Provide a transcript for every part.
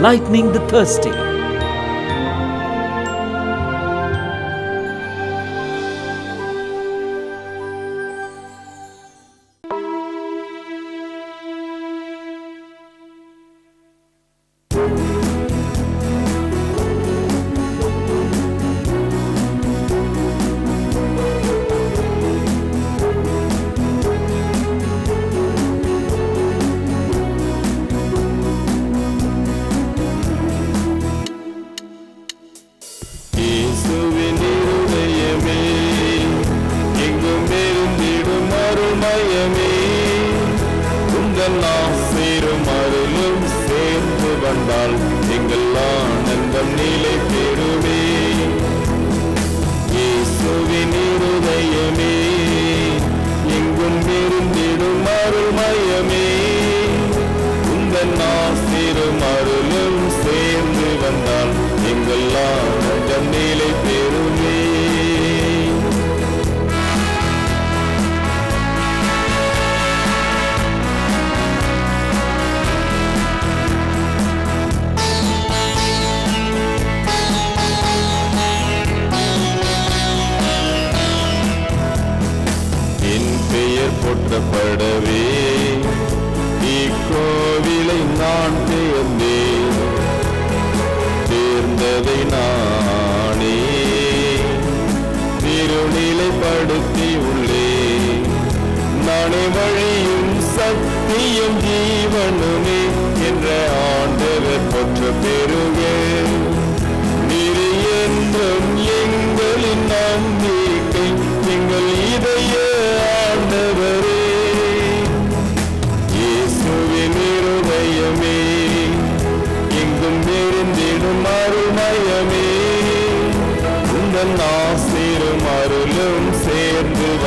enlightening the thirsty.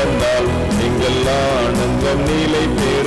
வந்தால் எங்கள் ஆனந்தம் நிலை பேர்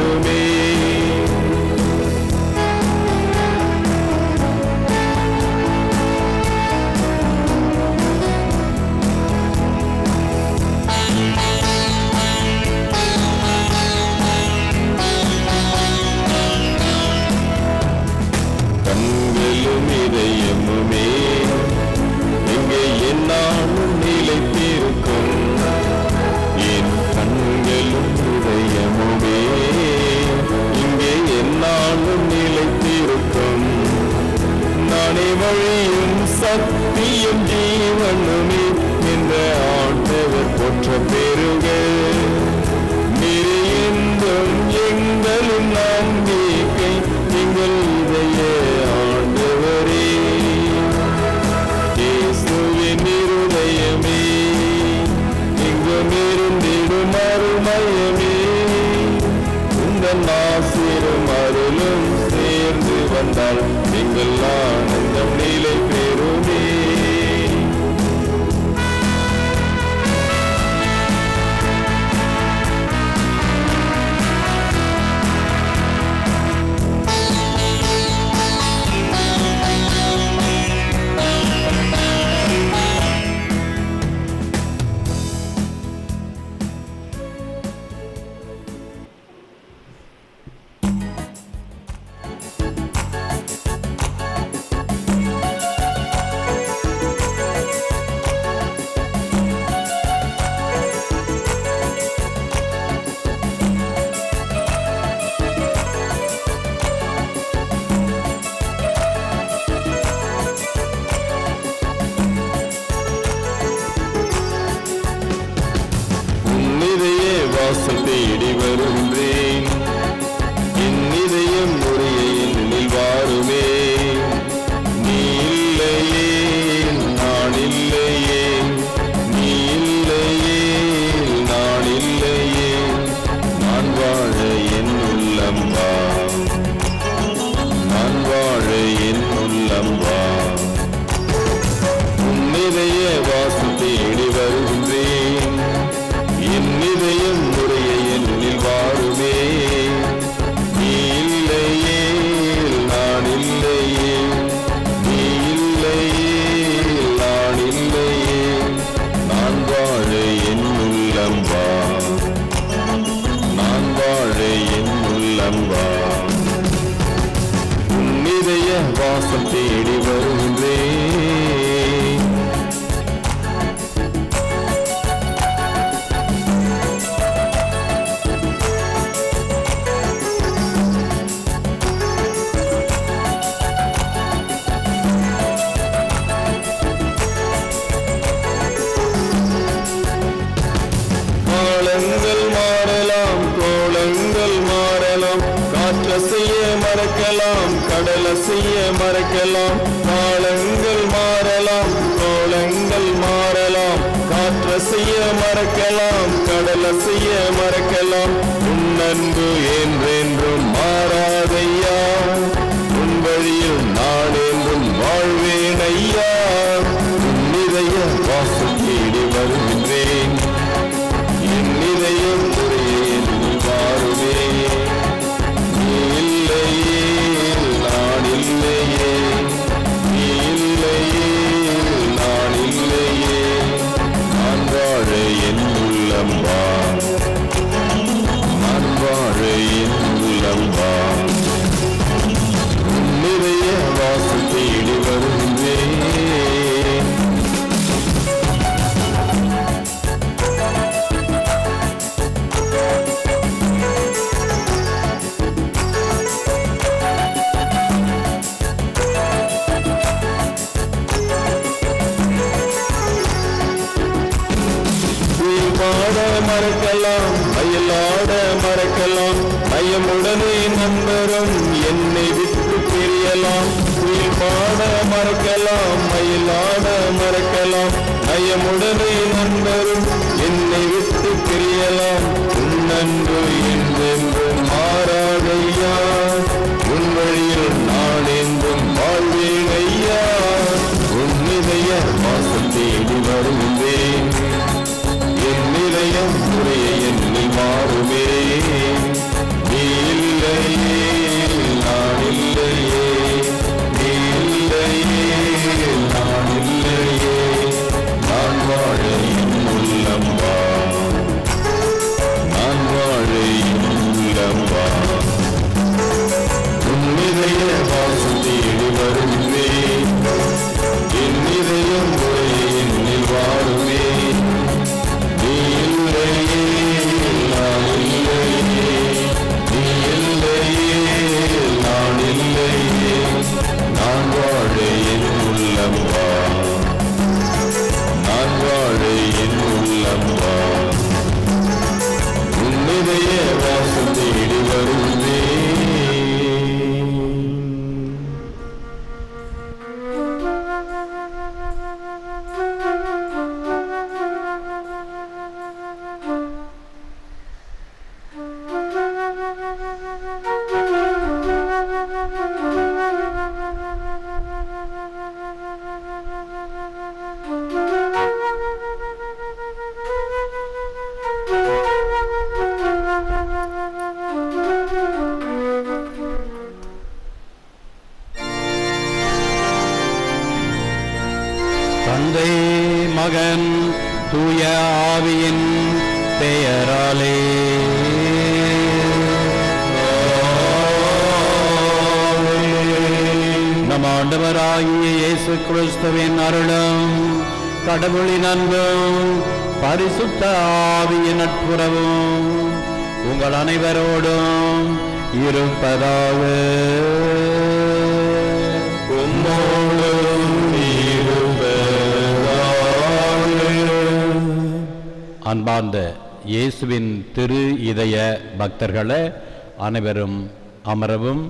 பக்தர்களை அனைவரும் அமரவும்.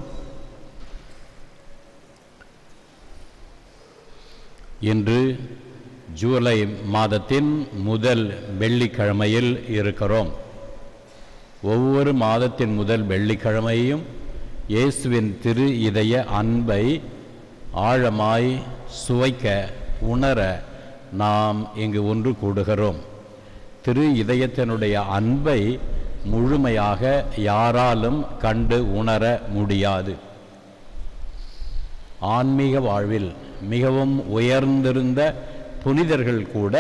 இன்று ஜூலை மாதத்தின் முதல் வெள்ளிக்கிழமையில் இருக்கிறோம். ஒவ்வொரு மாதத்தின் முதல் வெள்ளிக்கிழமையும் இயேசுவின் திரு இதய அன்பை ஆழமாய் சுவைக்க உணர நாம் இங்கு ஒன்று கூடுகிறோம். திரு இதயத்தினுடைய அன்பை முழுமையாக யாராலும் கண்டு உணர முடியாது. ஆன்மீக வாழ்வில் மிகவும் உயர்ந்திருந்த புனிதர்கள் கூட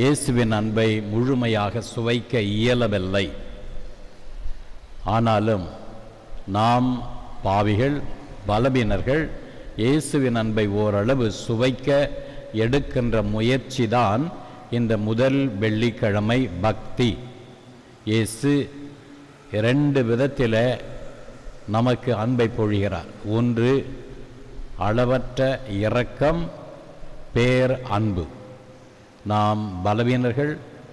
இயேசுவின் அன்பை முழுமையாக சுவைக்க இயலவில்லை. ஆனாலும் நாம் பாவிகள் பலவீனர்கள் இயேசுவின் அன்பை ஓரளவு சுவைக்க எடுக்கின்ற முயற்சிதான் இந்த முதல் வெள்ளிக்கிழமை பக்தி. இயேசு இரண்டு விதத்தில் நமக்கு அன்பை பொழிகிறார். ஒன்று அளவற்ற இரக்கம் பேர் அன்பு. நாம் பலவீனர்கள்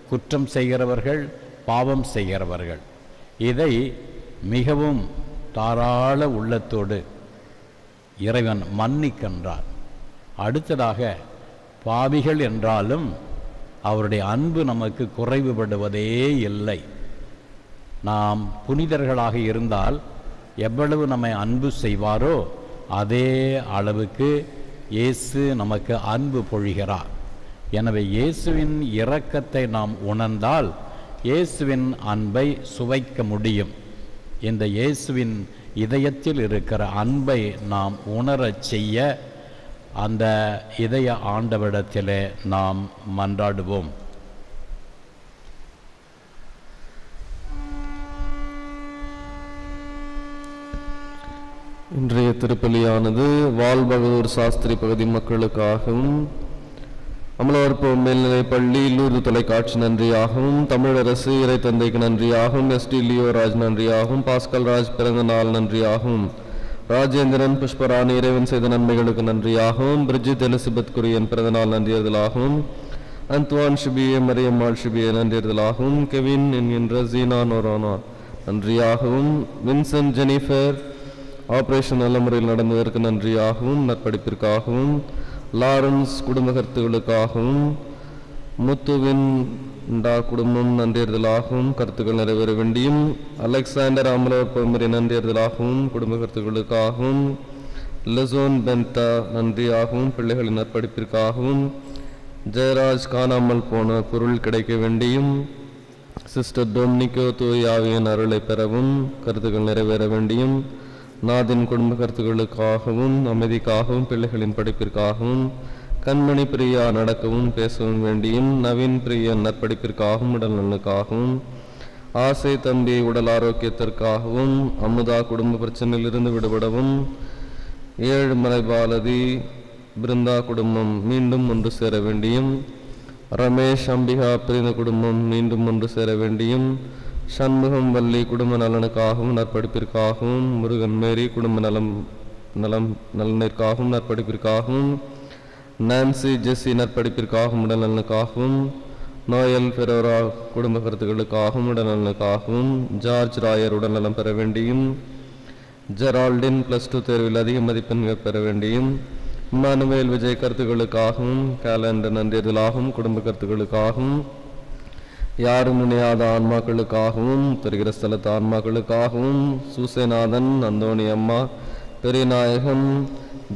குற்றம் செய்கிறவர்கள் பாவம் செய்கிறவர்கள். இதை மிகவும் தாராள உள்ளத்தோடு இறைவன் மன்னிக்கின்றார். அடுத்ததாக பாவிகள் என்றாலும் அவருடைய அன்பு நமக்கு குறைவுபடுவதே இல்லை. நாம் புனிதர்களாக இருந்தால் எவ்வளவு நம்மை அன்பு செய்வாரோ அதே அளவுக்கு இயேசு நமக்கு அன்பு பொழிகிறார். எனவே இயேசுவின் இரக்கத்தை நாம் உணர்ந்தால் இயேசுவின் அன்பை சுவைக்க முடியும். இந்த இயேசுவின் இதயத்தில் இருக்கிற அன்பை நாம் உணரச் செய்ய அந்த இதய ஆண்டவிடத்திலே நாம் மன்றாடுவோம். இன்றைய திருப்பலியானது வால்பகதூர் சாஸ்திரி பகுதி மக்களுக்காகவும் அமலவர்ப்பு மேல்நிலைப் பள்ளி லூர்து தொலைக்காட்சி நன்றியாகவும் தமிழரசு இறை தந்தைக்கு நன்றியாகவும் எஸ் டி லியோராஜ் நன்றியாகவும் பாஸ்கல் ராஜ் பிறந்த நாள் நன்றியாகவும் ராஜேந்திரன் புஷ்பராணி இறைவன் செய்த நன்மைகளுக்கு நன்றியாகவும் பிரிஜித் எலிசபெத் குரியன் பிறந்த நாள் நன்றியதலாகவும் அந்த்வான் ஷிபியே மரியம்மாள் ஷிபியே நன்றியதலாகவும் கெவின் என்கின்ற ஜீனா நோரானா நன்றியாகவும் வின்சென்ட் ஜெனிஃபர் ஆபரேஷன் நல்ல முறையில் நடந்ததற்கு நன்றியாகவும் நற்படிப்பிற்காகவும் லாரன்ஸ் குடும்ப கருத்துக்களுக்காகவும் முத்துவின் டா குடும்பம் நன்றியறிதலாகவும் கருத்துக்கள் நிறைவேற வேண்டியும் அலெக்சாண்டர் அமலவர் பொறுமுறை நன்றியறிதலாகவும் குடும்ப கருத்துக்களுக்காகவும் லெசோன் பென்தா நன்றியாகவும் பிள்ளைகளின் நற்படிப்பிற்காகவும் ஜெயராஜ் காணாமல் போன பொருள் கிடைக்க வேண்டியும் சிஸ்டர் டொமினிகோ தூயாவியின் அருளை பெறவும் கருத்துக்கள் நிறைவேற வேண்டியும் நாதின் குடும்ப கருத்துக்களுக்காகவும் அமைதிக்காகவும் பிள்ளைகளின் படிப்பிற்காகவும் கண்மணி பிரியா நடக்கவும் பேசவும் வேண்டியும் நவீன் பிரியா நற்படிப்பிற்காகவும் உடல் நலனுக்காகவும் ஆசை தம்பி உடல் ஆரோக்கியத்திற்காகவும் அமுதா குடும்ப பிரச்சனையிலிருந்து விடுபடவும் ஏழுமலை பாலதி பிருந்தா குடும்பம் மீண்டும் ஒன்று சேர வேண்டியும் ரமேஷ் அம்பிகா பிரிந்த குடும்பம் மீண்டும் ஒன்று சேர வேண்டியும் சண்முகம் வள்ளி குடும்ப நலனுக்காகவும் நற்படிப்பிற்காகவும் முருகன் மேரி குடும்ப நலம் நலம் நலனிற்காகவும் நற்படிப்பிற்காகவும் நான்சி ஜெஸ்ஸி நற்படிப்பிற்காகவும் உடல் நலனுக்காகவும் நோயல் பெரோரா குடும்ப கருத்துக்களுக்காகவும் உடல் நலனுக்காகவும் ஜார்ஜ் ராயர் உடல்நலம் பெற வேண்டியும் ஜெரால்டின் பிளஸ் டூ தேர்வில் அதிக மதிப்பெண்கள் பெற வேண்டியும் இம்மானுவேல் விஜய் கருத்துக்களுக்காகவும் கேலண்டர் நன்றியதலாகவும் குடும்ப கருத்துக்களுக்காகவும் யாரும் நினையாத ஆன்மாக்களுக்காகவும் தெரிகிற ஸ்தலத்து ஆன்மாக்களுக்காகவும் சூசேநாதன் அந்தோணி அம்மா பெரியநாயகன்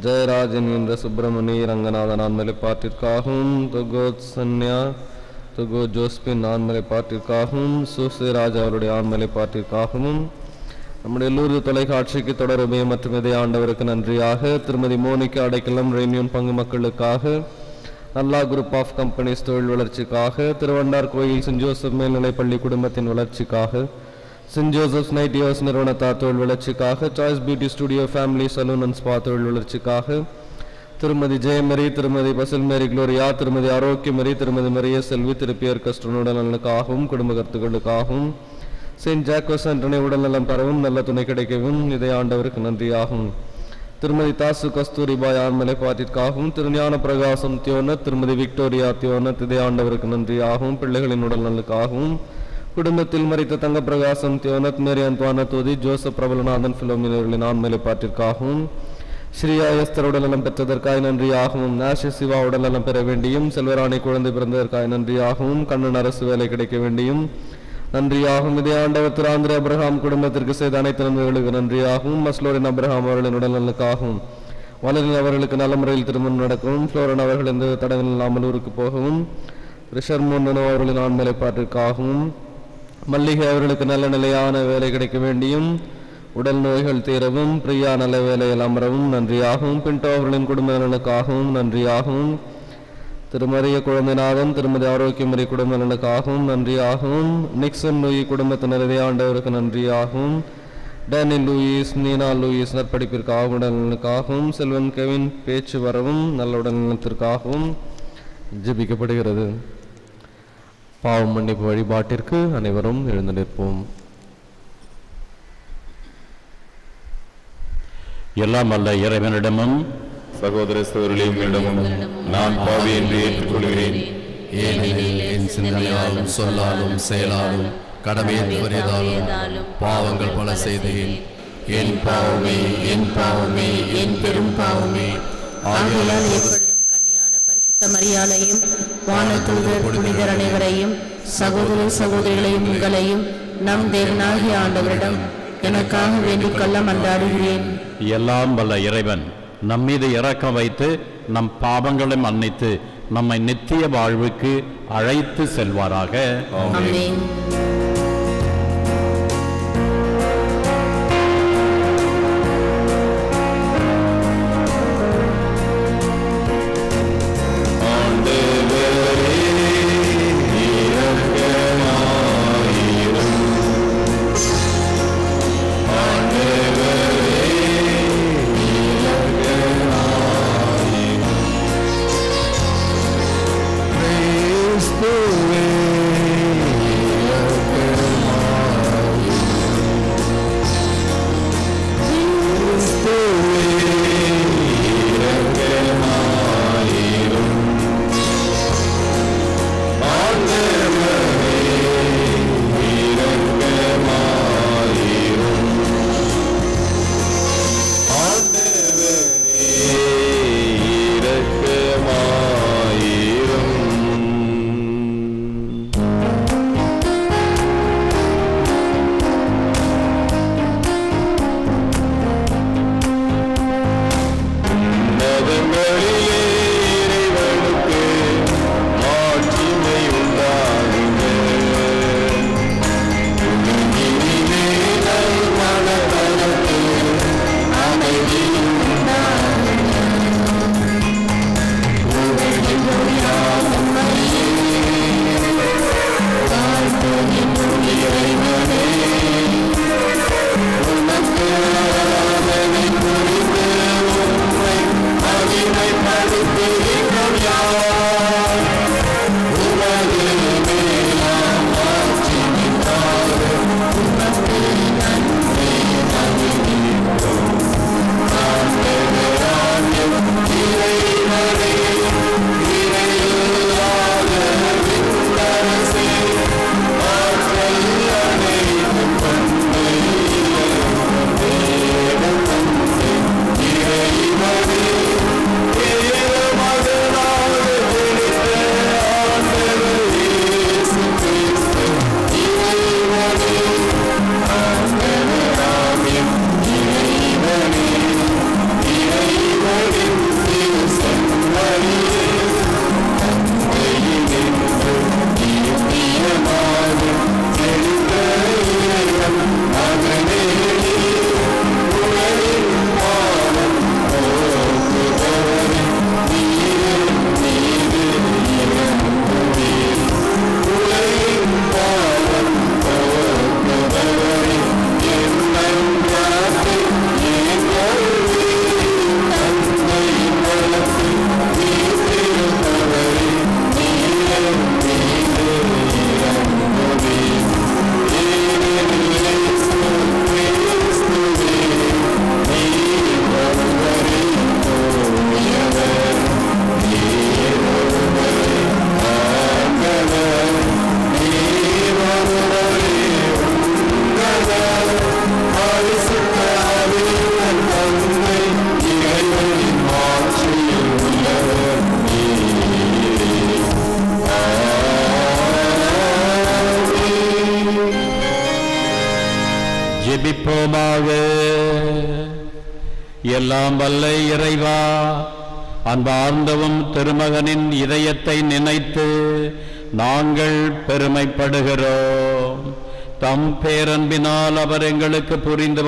ஜெயராஜன் என்ற சுப்பிரமணி ரங்கநாதன் ஆண்மலை பாட்டிற்காகவும் தொகோத் சன்யா தொகோ ஜோஸ்பின் ஆண்மலை பாட்டிற்காகவும் சூசேராஜ் அவருடைய ஆண்மலை பாட்டிற்காகவும் நம்முடைய லூர்து தொலைக்காட்சிக்கு தொடர்பு மற்றும் இதே ஆண்டவருக்கு நன்றியாக திருமதி மோனிகா அடைக்கலம் ரெயினியன் பங்கு மக்களுக்காக அல்லா குரூப் ஆஃப் கம்பெனிஸ் தொழில் வளர்ச்சிக்காக திருவண்டார் கோயில் சென்ட் ஜோசப் மேல்நிலைப்பள்ளி குடும்பத்தின் வளர்ச்சிக்காக சென்ட் ஜோசப்ஸ் நைட்டியோஸ் நிறுவனத்தார் தொழில் வளர்ச்சிக்காக choice beauty studio family salon and spa தொழில் வளர்ச்சிக்காக திருமதி ஜெயமரி திருமதி பசில் மேரி குளோரியா திருமதி ஆரோக்கியமரி திருமதி மரிய செல்வி திருப்பியர் கஸ்டன் உடல்நலனுக்காகவும் குடும்ப கருத்துக்களுக்காகவும் செயின்ட் ஜாக்கோஸ் ஆண்டனி உடல்நலம் பெறவும் நல்ல துணை கிடைக்கவும் இதை ஆண்டவருக்கு நன்றியாகும். திருமதி தாசு கஸ்தூரிபாய் ஆண்மலை பாட்டிற்காகவும் திருஞான பிரகாசம் தியோனத் திருமதி விக்டோரியா தியோனத் இதை ஆண்டவருக்கு நன்றியாகவும் பிள்ளைகளின் உடல் நலனுக்காகவும். குடும்பத்தில் மறைத்த தங்க பிரகாசம் தியோனத் மேரி அன்பான தோதி ஜோசப் பிரபலநாதன் பிலோமினர்களின் ஆண்மலை பாட்டிற்காகவும் ஸ்ரீயா எஸ்தர் உடல்நலம் பெற்றதற்காய் நன்றியாகவும் நாஷி சிவா உடல்நலம் பெற வேண்டியும் செல்வராணி குழந்தை பிறந்ததற்காய் நன்றியாகவும் கண்ணன் அரசு வேலை கிடைக்க வேண்டியும். நன்றியாகும் இதே ஆண்டவர் திரு ஆந்திர அப்ரஹாம் குடும்பத்திற்கு செய்த அனைத்து நன்மைகளுக்கு நன்றியாகவும் மஸ்லோரின் அப்ரஹாம் அவர்களின் உடல்நலனுக்காகவும் வளரின் அவர்களுக்கு நல்ல முறையில் திருமணம் நடக்கவும் ஃப்ளோரன் அவர்கள் எந்த தடங்கள் இல்லாமல் ஊருக்கு போகவும் ரிஷர் முன்னனோ அவர்களின் ஆண்மலைப்பாட்டிற்காகவும் மல்லிகை அவர்களுக்கு நல்ல நிலையான வேலை கிடைக்க வேண்டியும் உடல் நோய்கள் தீரவும் பிரியா நல்ல வேலையில் அமரவும் நன்றியாகவும் பின்டோ அவர்களின் குடும்ப நலனுக்காகவும் நன்றியாகவும் திருமறிய குழந்தைநாதன் திருமதி ஆரோக்கியமறை குடும்பத்தினருக்காகவும் நன்றியாகவும் நிக்சன் லூயி குடும்பத்தினரது ஆண்டவருக்கு நன்றியாகவும் டேனி லூயிஸ் நீனா லூயிஸ் நற்படிப்பிற்காகவும் உடல்நலனுக்காகவும் செல்வன் கவின் பேச்சு வரவும் நல்ல உடல்நலத்திற்காகவும் ஜெபிக்கப்படுகிறது. பாவம் மன்னிப்பு வழிபாட்டிற்கு அனைவரும் எழுந்து நிற்போம். எல்லாம் அல்ல இறைவனிடமும் சகோதர சகோதரிகளிடமும் நான் பாவி என்று ஏற்றுக்கொள்கிறேன். ஏனெனில் என் சிந்தனையாலும் சொல்லாலும் செயலாலும் கடமையை தவறியதாலும் பாவங்கள் பல செய்தேன். என் பாவமே என் பாவமே என் பெரும் பாவமே. ஆகையால் கன்னியான பரிசுத்த மரியாதையும் வானதூதர் புனிதர் அனைவரையும் சகோதர சகோதரிகளையும் உங்களையும் நம் தேவனாகிய ஆண்டவரிடம் எனக்காக வேண்டிக் கொள்ள மன்றாடுகிறேன். எல்லாம் வல்ல இறைவன். நம்மீது இரக்கம் வைத்து நம் பாவங்களை மன்னித்து நம்மை நித்திய வாழ்வுக்கு அழைத்து செல்வாராக.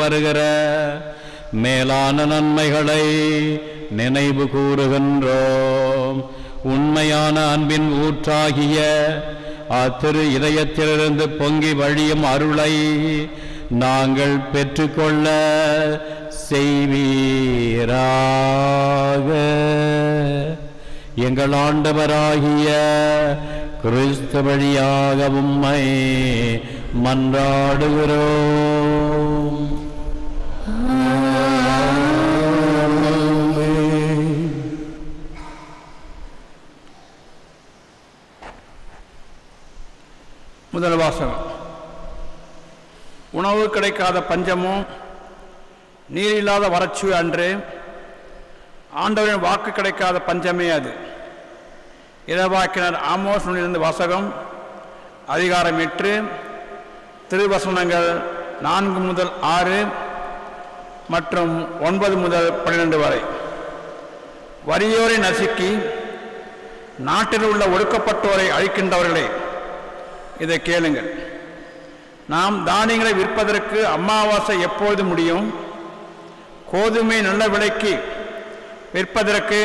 வருகிற மேலான நன்மைகளை நினைவு கூறுகின்றோம். உண்மையான அன்பின் ஊற்றாகிய அத்திரு இதயத்திலிருந்து பொங்கி வழியும் அருளை நாங்கள் பெற்றுக்கொள்ள செய்வீராக. எங்கள் ஆண்டவராகிய கிறிஸ்து வழியாக உம்மை மன்றாடுகிறோம். வாசகம். உணவு கிடைக்காத பஞ்சமும் நீர் இல்லாத வறட்சி அன்று ஆண்டவரின் வாக்கு கிடைக்காத பஞ்சமே அது. இரவாக்கினர் ஆமோஸ் வசகம் வாசகம் அதிகாரம் எட்டு திருவசனங்கள் நான்கு முதல் ஆறு மற்றும் ஒன்பது முதல் பன்னிரெண்டு வரை. வறியோரை நசுக்கி நாட்டில் உள்ள ஒடுக்கப்பட்டோரை அழிக்கின்றவர்களே இதை கேளுங்கள். நாம் தானியங்களை விற்பதற்கு அமாவாசை எப்பொழுது முடியும்? கோதுமை நல்ல விலைக்கு விற்பதற்கு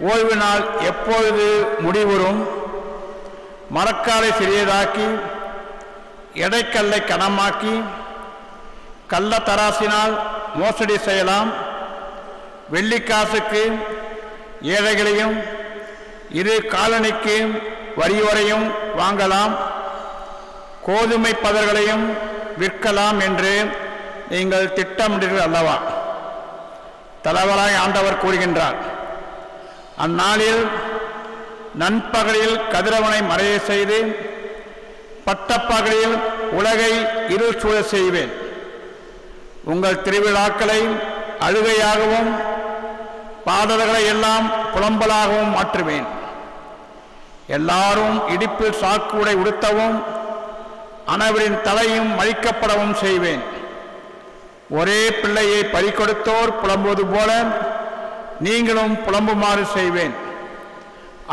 ஓய்வு நாள் எப்பொழுது முடிவுறும்? மரக்காலை சிறியதாக்கி எடைக்கல்லை கனமாக்கி கள்ள தராசினால் மோசடி செய்யலாம். வெள்ளிக்காசுக்கு ஏழைகளையும் இரு காலனிக்கு வரியோரையும் வாங்கலாம். கோதுமை பதர்களையும் விற்கலாம் என்று நீங்கள் திட்டமிட்டீர்கள் அல்லவா? தலைவராய் ஆண்டவர் கூறுகின்றார். அந்நாளில் நண்பகலில் கதிரவனை மறைய செய்து பட்டப்பகலில் உலகை இருள் சூழ செய்வேன். உங்கள் திருவிழாக்களை அழுகையாகவும் பாடல்களை எல்லாம் புலம்பலாகவும் மாற்றுவேன். எல்லாரும் இடிப்பில் சாக்குடை உடுத்தவும் அனைவரின் தலையும் மழிக்கப்படவும் செய்வேன். ஒரே பிள்ளையை பறிக்கொடுத்தோர் புலம்புவது போல நீங்களும் புலம்புமாறு செய்வேன்.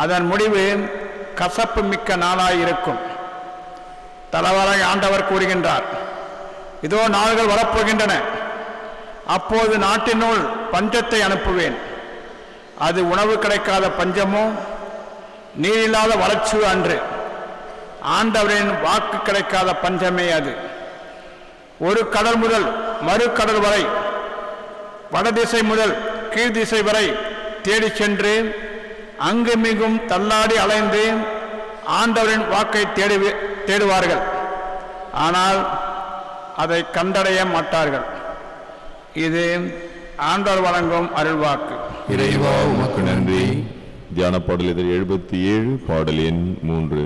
அதன் முடிவு கசப்பு மிக்க நாளாயிருக்கும் தலைவராக ஆண்டவர் கூறுகின்றார். இதோ நாள்கள் வரப்போகின்றன. அப்போது நாட்டினுள் பஞ்சத்தை அனுப்புவேன். அது உணவு கிடைக்காத பஞ்சமோ நீரில்லாத வளர்ச்சி அன்று. ஆண்டவரின் வாக்கு கிடைக்காத பஞ்சமே அது. ஒரு கடல் முதல் மறு கடல் வரை வடதிசை முதல் கீழ்திசை வரை தேடிச் சென்று அங்குமிகும் தள்ளாடி அலைந்து ஆண்டவரின் வாக்கை தேடி தேடுவார்கள். ஆனால் அதை கண்டடைய மாட்டார்கள். இது ஆண்டவர் வழங்கும் அருள்வாக்கு இறைவா உமக்கு நன்றி. தியான பாடல் இதழ் எழுபத்தி ஏழு பாடல் எண் மூன்று.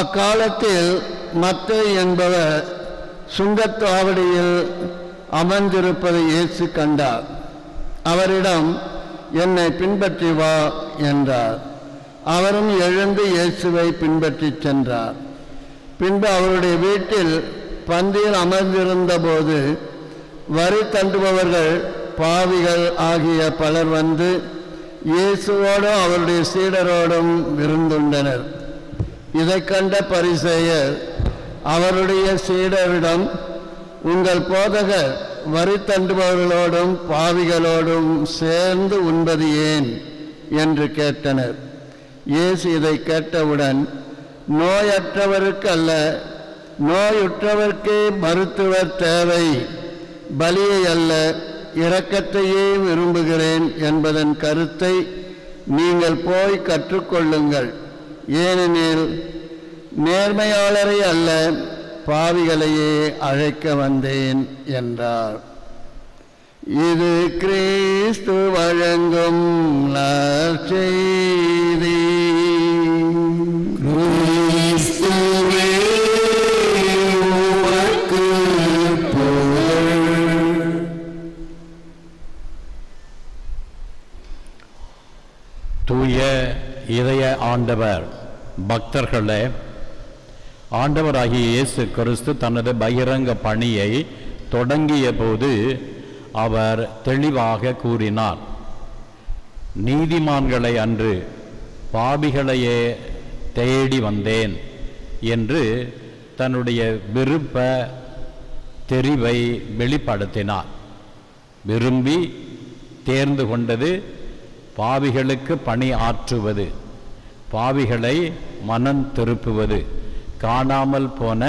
அக்காலத்தில் மத்தை என்பவர் சுங்கத்தாவடியில் அமர்ந்திருப்பதை இயேசு கண்டார். அவரிடம் என்னை பின்பற்றி வா என்றார். அவரும் எழுந்து இயேசுவை பின்பற்றிச் சென்றார். பின்பு அவருடைய வீட்டில் பந்தியில் அமர்ந்திருந்தபோது வரி தண்டுபவர்கள் பாவிகள் ஆகிய பலர் வந்து இயேசுவோடும் அவருடைய சீடரோடும் விருந்துண்டனர். இதை கண்ட பரிசெயர் அவருடைய சீடரிடம் உங்கள் போதகர் வரி தண்டுபவர்களோடும் பாவிகளோடும் சேர்ந்து உண்பது ஏன்? என்று கேட்டனர். இயேசு இதை கேட்டவுடன் நோயற்றவருக்கு அல்ல நோயுற்றவர்க்கே மருத்துவர் தேவை. பலியை அல்ல இரக்கத்தையே விரும்புகிறேன் என்பதன் கருத்தை நீங்கள் போய் கற்றுக்கொள்ளுங்கள். ஏனெனில் நேர்மையாளரை அல்ல பாவிகளையே அழைக்க வந்தேன் என்றார். இது கிறிஸ்து வழங்கும் நற்செய்தி. தூய இதய ஆண்டவர் பக்தர்களே ஆண்டவராகிய இயேசு கிறிஸ்து தனது பகிரங்க பணியை தொடங்கிய போது அவர் தெளிவாக கூறினார் நீதிமான்களை அன்று பாபிகளையே தேடி வந்தேன் என்று தன்னுடைய விருப்ப தெரிவை வெளிப்படுத்தினார். விரும்பி தேர்ந்து கொண்டது பாவிகளுக்கு பணி ஆற்றுவது. பாவிகளை மனம் திருப்புவது காணாமல் போன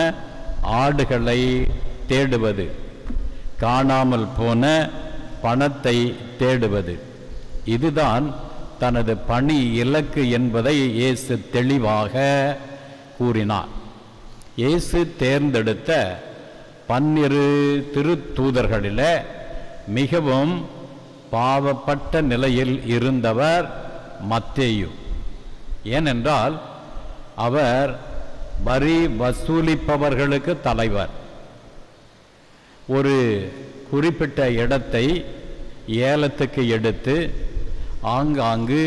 ஆடுகளை தேடுவது காணாமல் போன பணத்தை தேடுவது. இதுதான் தனது பணி இலக்கு என்பதை இயேசு தெளிவாக கூறினார். இயேசு தேர்ந்தெடுத்த பன்னிரு திருத்தூதர்களில் மிகவும் பாவப்பட்ட நிலையில் இருந்தவர் மத்தேயு. ஏனென்றால் அவர் வரி வசூலிப்பவர்களுக்கு தலைவர். ஒரு குறிப்பிட்ட இடத்தை ஏலத்துக்கு எடுத்து ஆங்காங்கு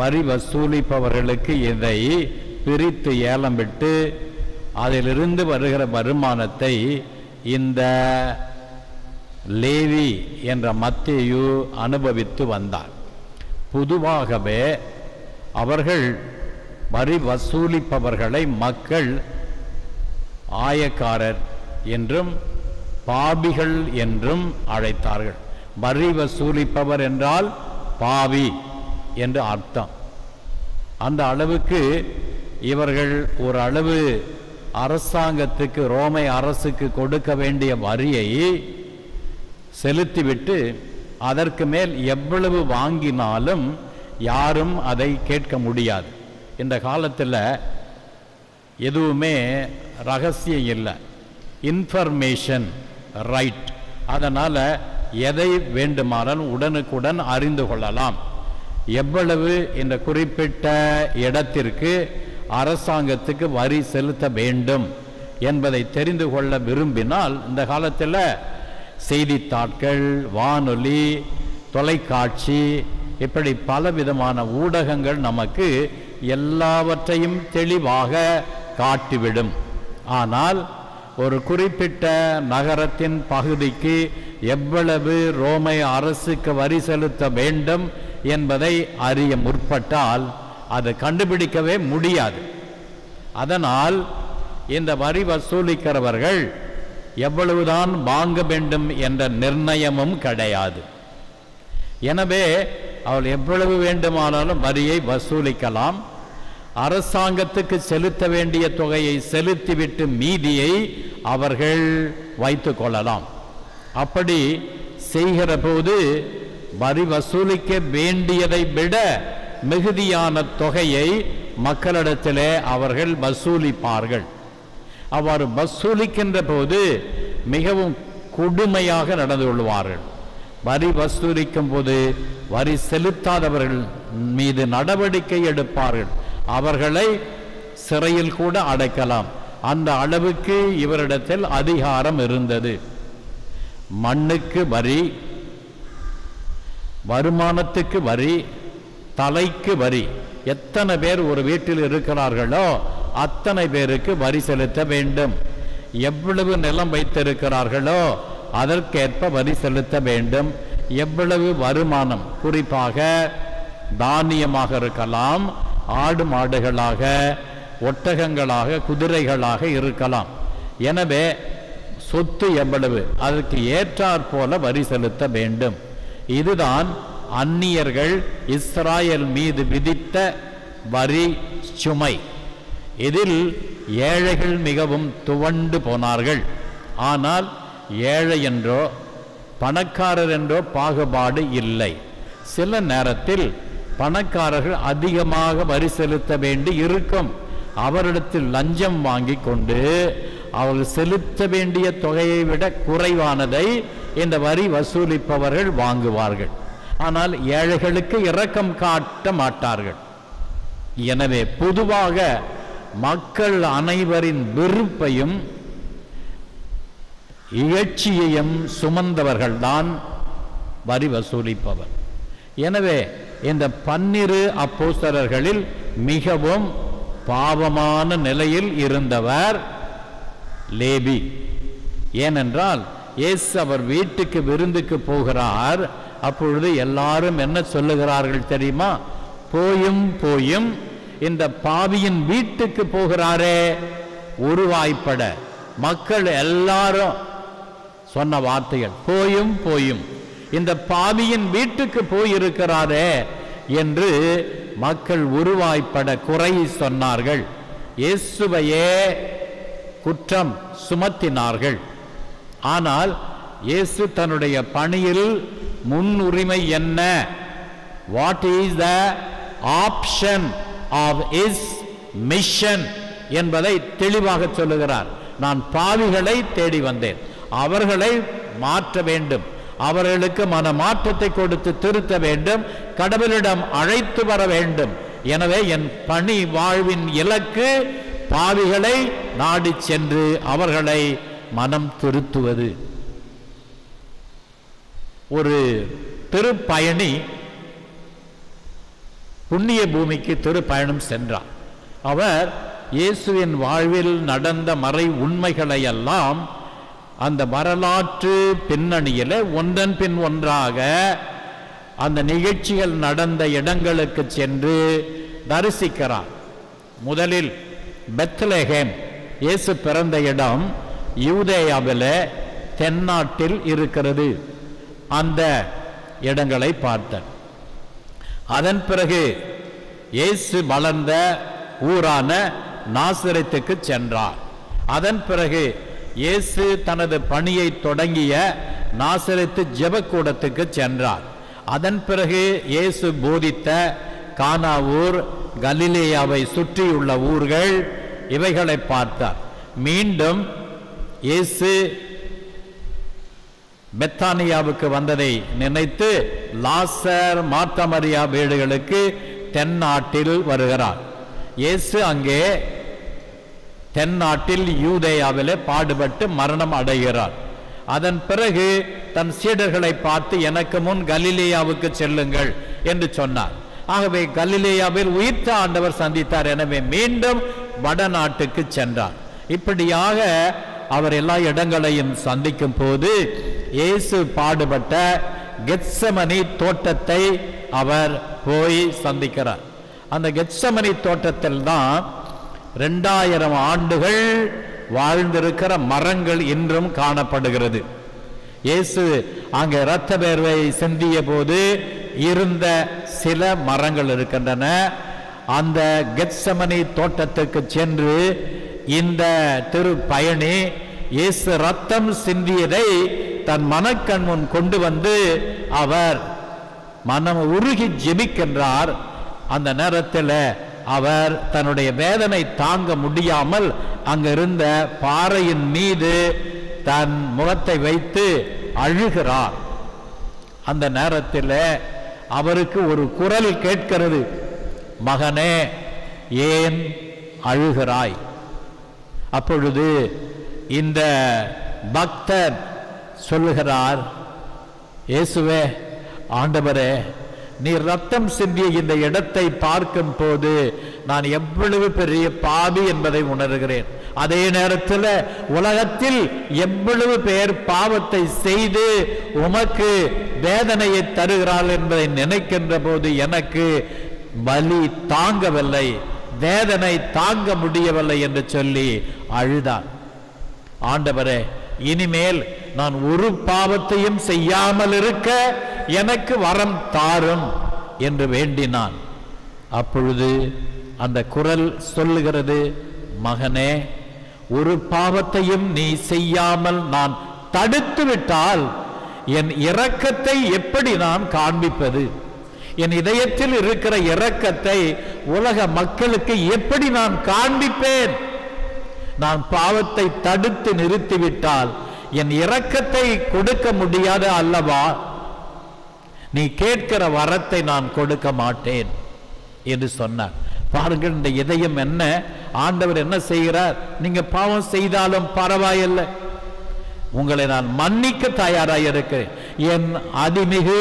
வரி வசூலிப்பவர்களுக்கு இதை பிரித்து ஏலம் விட்டு அதிலிருந்து வருகிற வருமானத்தை இந்த லேவி என்ற மத்தியு அனுபவித்து வந்தார். பொதுவாகவே அவர்கள் வரி வசூலிப்பவர்களை மக்கள் ஆயக்காரர் என்றும் பாபிகள் என்றும் அழைத்தார்கள். வரி வசூலிப்பவர் என்றால் பாவி என்று அர்த்தம். அந்த அளவுக்கு இவர்கள் ஒரு அளவு அரசாங்கத்துக்கு ரோமை அரசுக்கு கொடுக்க வேண்டிய வரியை செலுத்திவிட்டு அதற்கு மேல் எவ்வளவு வாங்கினாலும் யாரும் அதை கேட்க முடியாது. இந்த காலத்தில் எதுவுமே ரகசியம் இல்லை. இன்ஃபர்மேஷன் ரைட் அதனால் எதை வேண்டுமானாலும் உடனுக்குடன் அறிந்து கொள்ளலாம். எவ்வளவு இந்த குறிப்பிட்ட இடத்திற்கு அரசாங்கத்துக்கு வரி செலுத்த வேண்டும் என்பதை தெரிந்து கொள்ள விரும்பினால் இந்த காலத்தில் செய்தித்தாட்கள் வானொலி தொலைக்காட்சி இப்படி பலவிதமான ஊடகங்கள் நமக்கு எல்லாவற்றையும் தெளிவாக காட்டிவிடும். ஆனால் ஒரு குறிப்பிட்ட நகரத்தின் பகுதிக்கு எவ்வளவு ரோமை அரசுக்கு வரி செலுத்த வேண்டும் என்பதை அறிய முற்பட்டால் அது கண்டுபிடிக்கவே முடியாது. அதனால் இந்த வரி வசூலிக்கிறவர்கள் எவ்வளவுதான் வாங்க வேண்டும் என்ற நிர்ணயமும் கிடையாது. எனவே அவள் எவ்வளவு வேண்டுமானாலும் வரியை வசூலிக்கலாம். அரசாங்கத்துக்கு செலுத்த வேண்டிய தொகையை செலுத்திவிட்டு மீதியை அவர்கள் வைத்து கொள்ளலாம். அப்படி செய்கிற போது வரி வசூலிக்க வேண்டியதை விட மிகுதியான தொகையை மக்களிடத்திலே அவர்கள் வசூலிப்பார்கள். அவ்வாறு வசூலிக்கின்ற போது மிகவும் கொடுமையாக நடந்து கொள்வார்கள். வரி வசூலிக்கும் போது வரி செலுத்தாதவர்கள் மீது நடவடிக்கை எடுப்பார்கள். அவர்களை சிறையில் கூட அடைக்கலாம். அந்த அளவுக்கு இவரிடத்தில் அதிகாரம் இருந்தது. மண்ணுக்கு வரி வருமானத்துக்கு வரி தலைக்கு வரி. எத்தனை பேர் ஒரு வீட்டில் இருக்கிறார்களோ அத்தனை பேருக்கு வரி செலுத்த வேண்டும். எவ்வளவு நிலம் வைத்திருக்கிறார்களோ அதற்கேற்ப வரி செலுத்த வேண்டும். எவ்வளவு வருமானம்? குறிப்பாக தானியமாக இருக்கலாம் ஆடு மாடுகளாக ஒட்டகங்களாக குதிரைகளாக இருக்கலாம். எனவே சொத்து எவ்வளவு? அதற்கு ஏற்றாற் போல வரி செலுத்த வேண்டும். இதுதான் அந்நியர்கள் இஸ்ராயல் மீது விதித்த வரி சுமை. இதில் ஏழைகள் மிகவும் துவண்டு போனார்கள். ஆனால் ஏழை என்றோ பணக்காரர் என்றோ பாகுபாடு இல்லை. சில நேரத்தில் பணக்காரர்கள் அதிகமாக வரி செலுத்த வேண்டி இருக்கும். அவரிடத்தில் லஞ்சம் வாங்கி கொண்டு அவர்கள் செலுத்த வேண்டிய தொகையை விட குறைவானதை இந்த வரி வசூலிப்பவர்கள் வாங்குவார்கள். ஆனால் ஏழைகளுக்கு இரக்கம் காட்ட மாட்டார்கள். எனவே பொதுவாக மக்கள் அனைவரின் வெறுப்பையும் இகழ்ச்சியையும் சுமந்தவர்கள்தான் வரி வசூலிப்பவர். எனவே இந்த பன்னிரு அப்போஸ்தலர்களில் மிகவும் பாவமான நிலையில் இருந்தவர் லேபி. ஏனென்றால் இயேசு அவர் வீட்டுக்கு விருந்துக்கு போகிறார். அப்பொழுது எல்லாரும் என்ன சொல்லுகிறார்கள் தெரியுமா? போயும் போயும் இந்த பாவியின் வீட்டுக்கு போகிறாரே உருவாய்ப்பட. மக்கள் எல்லாரும் சொன்ன வார்த்தைகள். போயும் போயும். இந்த பாவியின் வீட்டுக்கு போயிருக்கிறாரே என்று மக்கள் உருவாய்ப்பட குறை சொன்னார்கள். இயேசுவையே குற்றம் சுமத்தினார்கள். ஆனால் இயேசு தன்னுடைய பணியில் முன்னுரிமை என்ன? What is the option of is mission என்பதை தெளிவாக சொல்லுகிறார். நான் பாவிகளை தேடி வந்தேன். அவர்களை மாற்ற வேண்டும். அவர்களுக்கு மன மாற்றத்தை கொடுத்து திருத்த வேண்டும். கடவுளிடம் அழைத்து வர வேண்டும். எனவே என் பணி வாழ்வின் இலக்கு பாவிகளை நாடி சென்று அவர்களை மனம் திருத்துவது. ஒரு திருப்பயணி புண்ணிய பூமிக்கு திருப்பயணம் சென்றார். அவர் இயேசுவின் வாழ்வில் நடந்த மறை உண்மைகளை எல்லாம் அந்த வரலாற்று பின்னணியில் ஒன்றன் பின் ஒன்றாக அந்த நிகழ்ச்சிகள் நடந்த இடங்களுக்கு சென்று தரிசிக்கிறார். முதலில் பெத்லஹேம் இயேசு பிறந்த இடம் யூதேயாவில் தென்னாட்டில் இருக்கிறது. அந்த இடங்களை பார்த்தார் அதன் பிறகு இயேசு வளர்ந்த ஊரான நாசிரத்துக்கு சென்றார். அதன் பிறகு இயேசு தனது பணியை தொடங்கிய நாசரித்து ஜெபக்கூடத்துக்கு சென்றார். அதன் பிறகு இயேசு போதித்த கானா ஊர் கலிலேயாவை சுற்றியுள்ள ஊர்கள் இவைகளை பார்த்தார். மீண்டும் இயேசு பெத்தானியாவுக்கு வந்ததை நினைத்து லாசர் மாத்தமரியா வீடுகளுக்கு தென்னாட்டில் வருகிறார். இயேசு அங்கே தென்னாட்டில் யூதேயாவிலே பாடுபட்டு மரணம் அடைகிறார். அதன் பிறகு தன் சீடர்களை பார்த்து எனக்கு முன் கலிலேயாவுக்கு செல்லுங்கள் என்று சொன்னார். ஆகவே கலிலேயாவில் உயிர்த்த ஆண்டவர் சந்தித்தார். எனவே மீண்டும் வடநாட்டுக்கு சென்றார். இப்படியாக அவர் எல்லா இடங்களையும் சந்திக்கும் போது இயேசு பாடுபட்ட கெட்சமணி தோட்டத்தை அவர் போய் சந்திக்கிறார். அந்த கெட்சமணி தோட்டத்தில் தான் ரெண்டாயிரம் ஆண்டுகள் வாழ்ந்திருக்கிற மரங்கள் இன்றும் காணப்படுகிறது. இயேசு அங்கே இரத்த பேர்வை சிந்திய போது இருந்த சில மரங்கள் இருக்கின்றன. அந்த கெட்சமணி தோட்டத்துக்கு சென்று இந்த திரு பயணி இயேசு ரத்தம் சிந்தியதை தன் மனக்கண் முன் கொண்டு வந்து அவர் மனம் உருகி ஜெபிக்கின்றார். அந்த நேரத்தில் அவர் தன்னுடைய வேதனை தாங்க முடியாமல் அங்கிருந்த பாறையின் மீது தன் முகத்தை வைத்து அழுகிறார். அந்த நேரத்தில் அவருக்கு ஒரு குரல் கேட்கிறது. மகனே ஏன் அழுகிறாய்? அப்பொழுது இந்த பக்தர் சொல்லுகிறார் இயேசுவே ஆண்டவரே நீ ரத்தம் சிந்திய இந்த இடத்தை பார்க்கும் போது நான் எவ்வளவு பெரிய பாவி என்பதை உணர்கிறேன். அதே நேரத்தில் உலகத்தில் எவ்வளவு பேர் பாவத்தை செய்து உமக்கு வேதனையை தருகிறாள் என்பதை நினைக்கின்ற போது எனக்கு வலி தாங்கவில்லை வேதனை தாங்க முடியவில்லை என்று சொல்லி அழுதான். ஆண்டவரே இனிமேல் நான் ஒரு பாவத்தையும் செய்யாமல் இருக்க எனக்கு வரம் தாரும் என்று வேண்டினான். அப்பொழுது அந்த குரல் சொல்லுகிறது மகனே ஒரு பாவத்தையும் நீ செய்யாமல் நான் தடுத்து விட்டால் என் இரக்கத்தை எப்படி நான் காண்பிப்பது? என் இதயத்தில் இருக்கிற இரக்கத்தை உலக மக்களுக்கு எப்படி நான் காண்பிப்பேன்? நான் பாவத்தை தடுத்து நிறுத்திவிட்டால் என் இரக்கத்தை கொடுக்க முடியாத அல்லவா? நீ கேட்கிற வரத்தை நான் கொடுக்க மாட்டேன் என்று சொன்னார். பாருங்கள் இந்த இதயம் என்ன? ஆண்டவர் என்ன செய்கிறார்? நீங்க பாவம் செய்தாலும் பரவாயில்லை. உங்களை நான் மன்னிக்க தயாராக இருக்கிறேன். என் அதிமிகு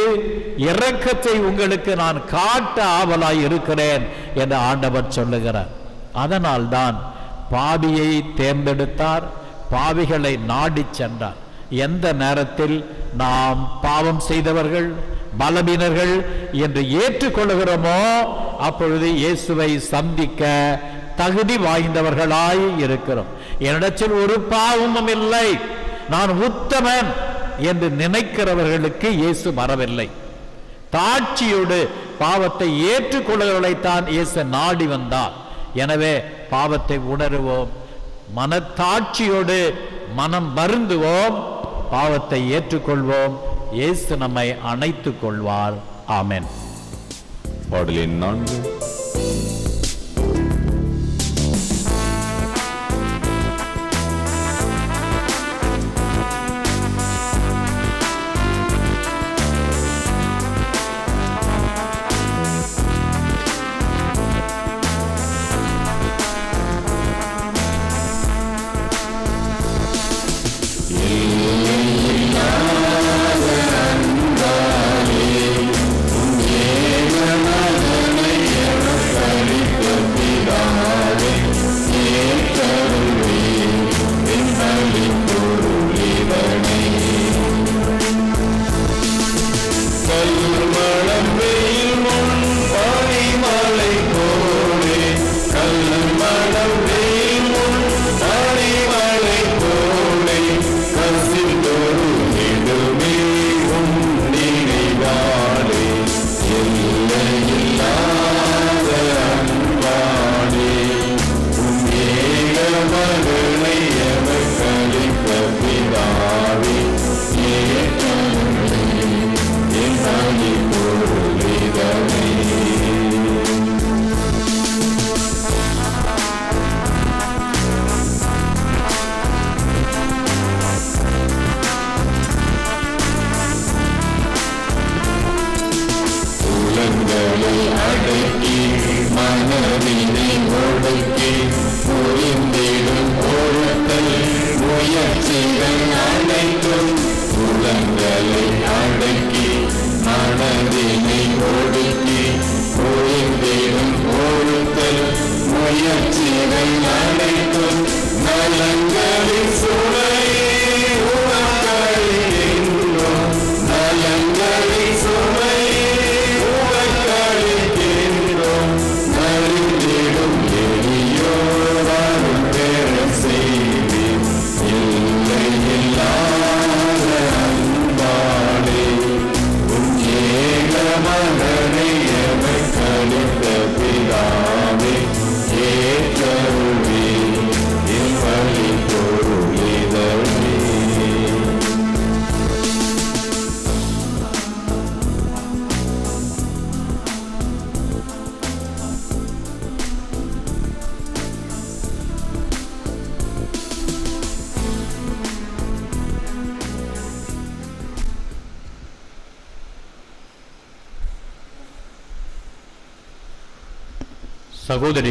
இரக்கத்தை உங்களுக்கு நான் காட்ட ஆவலாய் இருக்கிறேன் என்று ஆண்டவர் சொல்லுகிறார். அதனால்தான் பாபியை தேர்ந்தெடுத்தார் பாவிகளை நாடிச் சென்றார். எந்த நேரத்தில் நாம் பாவம் செய்தவர்கள் பலவீனர்கள் என்று ஏற்றுக்கொள்கிறோமோ அப்பொழுது இயேசுவை சந்திக்க தகுதி வாய்ந்தவர்களாய் இருக்கிறோம். என்னிடத்தில் ஒரு பாவமும் இல்லை. நான் உத்தமன் என்று நினைக்கிறவர்களுக்கு இயேசு வரவில்லை. தாட்சியோடு பாவத்தை ஏற்றுக்கொள்கிறவர்களைத்தான் இயேசு நாடி வந்தார். எனவே பாவத்தை உணருவோம். மனத்தாட்சியோடு மனம் வருந்துவோம் பாவத்தை ஏற்றுக்கொள்வோம். இயேசு நம்மை அணைத்துக் கொள்வார். ஆமென். பாடலின் நான்கு.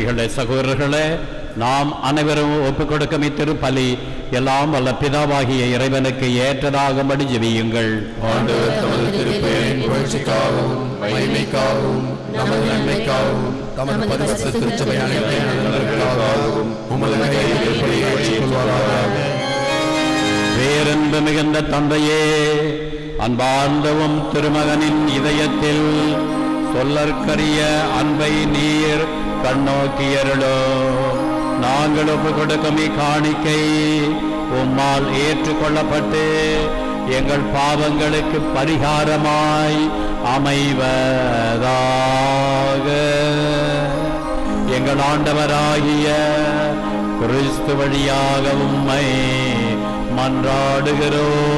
சகோதரிகளே சகோதரர்களே நாம் அனைவரும் ஒப்புக் கொடுக்கும் இத்திருப்பலி எல்லாம் வல்ல பிதாவாகிய இறைவனுக்கு ஏற்றதாகும்படி ஜெபியுங்கள் பேரன்பு மிகுந்த தந்தையே அன்பார்ந்தவும் திருமகனின் இதயத்தில் சொல்லற்கரிய அன்பை நீர் கண்ணோக்கியருளோ நாங்கள் ஒப்பு கொடுக்கும் இக்காணிக்கை உம்மால் ஏற்றுக்கொள்ளப்பட்டு எங்கள் பாவங்களுக்கு பரிகாரமாய் அமைவதாக. எங்கள் ஆண்டவராகிய கிறிஸ்து வழியாக உம்மை மன்றாடுகிறோம்.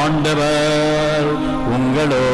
ஆண்டவர் உங்களோ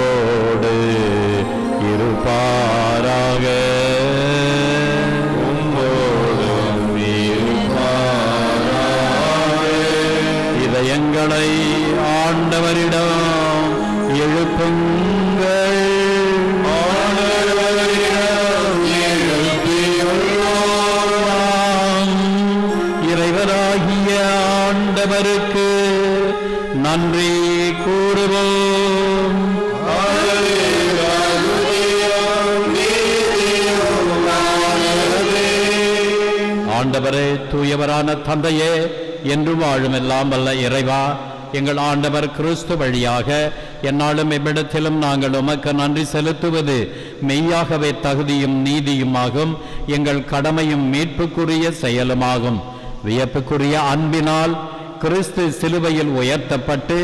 தூயவரான தந்தையே என்று வாழும் எல்லாம் வல்ல இறைவா. எங்கள் ஆண்டவர் கிறிஸ்து வழியாக என்னாலும் எவ்விடத்திலும் நாங்கள் உமக்கு நன்றி செலுத்துவது. மெய்யாகவே தகுதியும் நீதியுமாகும். எங்கள் கடமையும் மீட்புக்குரிய செயலுமாகும். வியப்புக்குரிய அன்பினால் கிறிஸ்து சிலுவையில் உயர்த்தப்பட்டு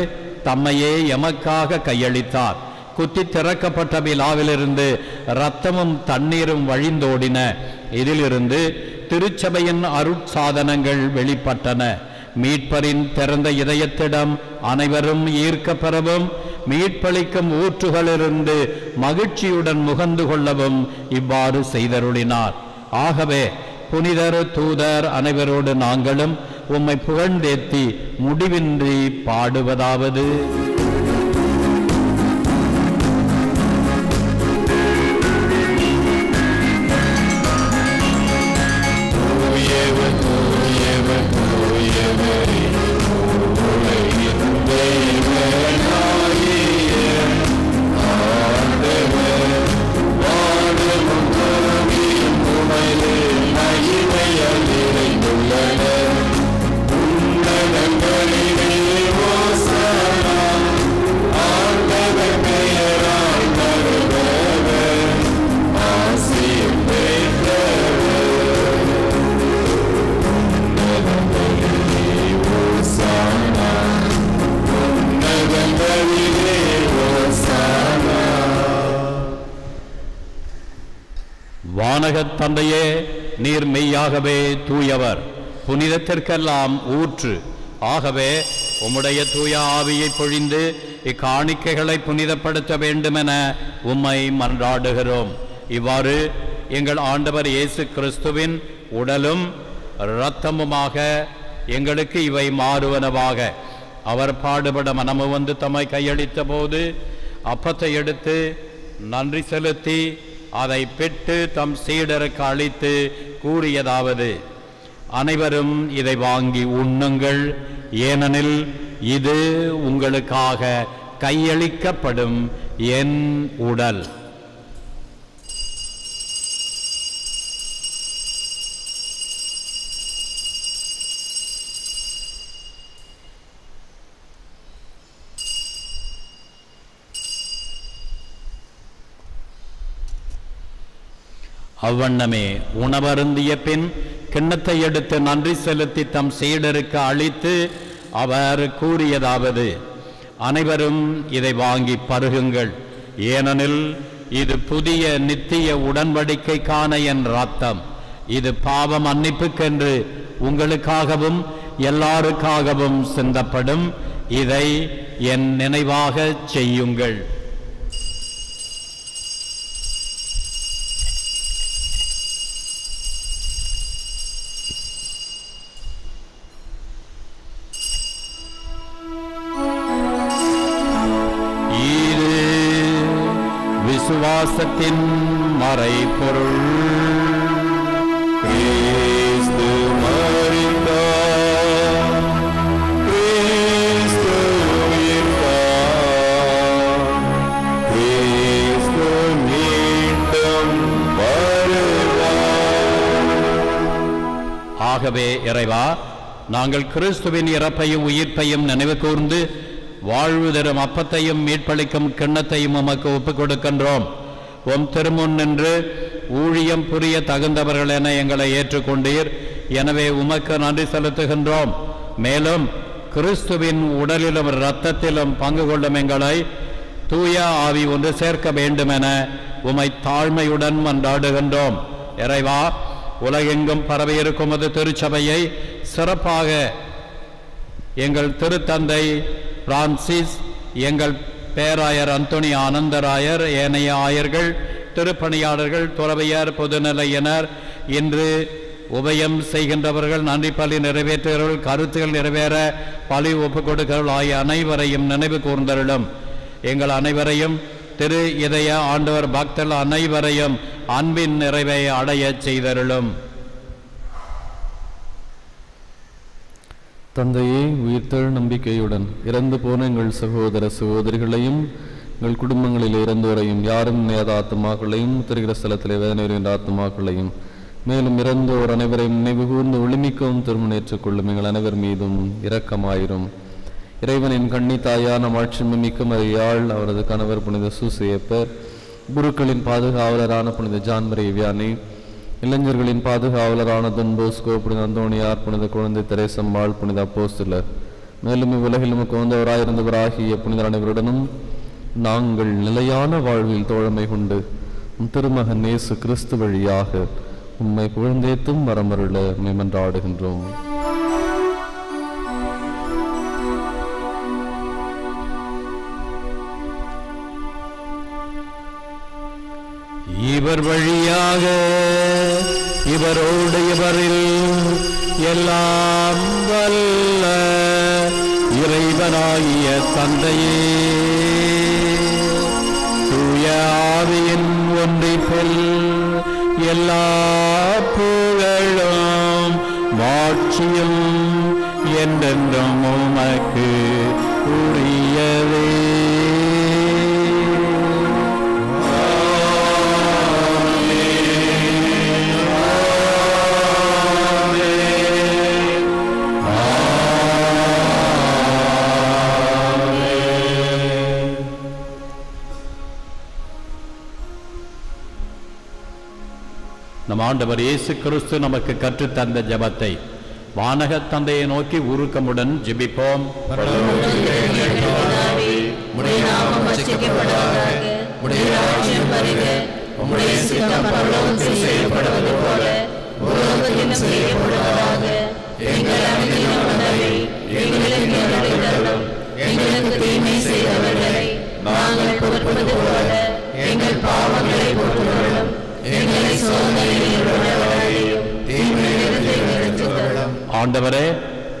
தம்மையே எமக்காக கையளித்தார். குத்தி திறக்கப்பட்ட விழாவிலிருந்து இரத்தமும் தண்ணீரும் வழிந்தோடின. இதிலிருந்து திருச்சபையின் அருட்சாதனங்கள் வெளிப்பட்டன. மீட்பரின் திறந்த இதயத்திடம் அனைவரும் ஈர்க்கப்பெறவும் மீட்பளிக்கும் ஊற்றுகளிலிருந்து மகிழ்ச்சியுடன் முகந்து கொள்ளவும் இவ்வாறு செய்தருளினார். ஆகவே புனிதர் தூதர் அனைவரோடு நாங்களும் உம்மை புகழ்ந்தேத்தி முடிவின்றி பாடுவதாவது. தந்தையே நீர் மெய்யாகவே தூயவர். புனிதத்திற்கெல்லாம் ஊற்று. ஆகவே உம்முடைய தூய ஆவியை பொழிந்து இக்காணிக்கைகளை புனிதப்படுத்த வேண்டுமென உம்மை மன்றாடுகிறோம். இவ்வாறு எங்கள் ஆண்டவர் இயேசு கிறிஸ்துவின் உடலும் இரத்தமுமாக எங்களுக்கு இவை மாறுவனவாக. அவர் பாடுபட மனமு வந்து தம்மை கையளித்த போது அப்பத்தை எடுத்து நன்றி செலுத்தி அதை பெற்று தம் சீடருக்கு அளித்து கூறியதாவது அனைவரும் இதை வாங்கி உண்ணுங்கள். ஏனெனில் இது உங்களுக்காக கையளிக்கப்படும் என் உடல். அவ்வண்ணமே உணவருந்திய பின் கிண்ணத்தை எடுத்து நன்றி செலுத்தி தம் சீடருக்கு அளித்து அவர் கூறியதாவது அனைவரும் இதை வாங்கி பருகுங்கள். ஏனெனில் இது புதிய நித்திய உடன்படிக்கைக்கான என் ரத்தம். இது பாவம் மன்னிப்புக்கென்று உங்களுக்காகவும் எல்லாருக்காகவும் சிந்தப்படும். இதை என் நினைவாக செய்யுங்கள். மறைபொருள் பொருள். ஆகவே இறைவா நாங்கள் கிறிஸ்துவின் இறப்பையும் உயிர்ப்பையும் நினைவு கூர்ந்து வாழ்வு தரும் அப்பத்தையும் மீட்பளிக்கும் கிண்ணத்தையும் உமக்கு ஒப்புக் கொடுக்கின்றோம் உம் திருமுன் நின்று ஊழியம் புரிய தகுந்தவர்கள் என எங்களை ஏற்றுக்கொண்டீர். எனவே உமக்கு நன்றி செலுத்துகின்றோம். மேலும் கிறிஸ்துவின் உடலிலும் இரத்தத்திலும் பங்கு கொள்ளும் எங்களை தூய ஆவி ஒன்று சேர்க்க வேண்டுமென உமை தாழ்மையுடன் மன்றாடுகின்றோம். இறைவா உலகெங்கும் பரவியிருக்கும் அது திருச்சபையை சிறப்பாக எங்கள் திருத்தந்தை பிரான்சிஸ் எங்கள் பேராயர் அந்தோணி ஆனந்தராயர் ஏனைய ஆயர்கள் திருப்பணியாளர்கள் துறவையர் பொதுநிலையினர் இன்று உபயம் செய்கின்றவர்கள் நன்றி பலி நிறைவேற்றுகிறவர்கள் கருத்துகள் நிறைவேற பழி ஒப்புக் கொடுக்கிறவர்கள் ஆகிய அனைவரையும் நினைவு கூர்ந்தருளும். எங்கள் அனைவரையும் திரு இதய ஆண்டவர் பக்தர்கள் அனைவரையும் அன்பின் நிறைவை அடையச் செய்தருளும். தந்தையே உயிர்த்தெழ் நம்பிக்கையுடன் இறந்து போன எங்கள் சகோதர சகோதரிகளையும் எங்கள் குடும்பங்களில் இறந்தோரையும் யாரும் நேத ஆத்மாக்களையும் திருகிற ஸ்தலத்தில் வேதனை ஆத்மாக்களையும் மேலும் இறந்தோர் அனைவரையும் நினைவு கூர்ந்து ஒளிமிக்கவும் திருமணேற்றுக் கொள்ளும் எங்கள் அனைவர் மீதும் இரக்கமாயிரும். இறைவனின் கண்ணி தாயான மாட்சிமை மிக்க மரியாள் அவரது கணவர் புனித சூசியப்பர் குருக்களின் பாதுகாவலரான புனித ஜான்மரி வியானி இளைஞர்களின் பாதுகாவலரான தன் போஸ்கோ புனித அந்தோணியார் புனித குழந்தை தெரேசம்மாள் புனித அப்போஸ்தலர். மேலும் இவ்வுலகில் நமக்கு வந்தவராயிருந்தவராகிய புனிதர் அனைவருடனும் நாங்கள் நிலையான வாழ்வில் தோழமை கொண்டு திருமகன் நேசு கிறிஸ்து வழியாக உம்மை புகழ்ந்தேத்தும் வரமருள மேமன்றாடுகின்றோம். இவர் வழியாக இவரோடு இவரில் எல்லாம் வல்ல இறைவனாகிய தந்தையே. தூய ஆவியின் ஒன்றிப்பில் எல்லா புகழும் மாட்சியும் என்றென்றும் உமக்கு உரியவே நம் ஆண்டவர் இயேசு கிறிஸ்து நமக்கு கற்றுத் தந்த ஜெபத்தை தந்தையை நோக்கி உருக்கமுடன் ஜெபிப்போம். உடைய எங்களுக்கு தீமை செய்தவர்களை நாங்கள் பொறுப்பது போல எங்கள் பாவங்களை பொறுத்தருளும் ஆண்டவரே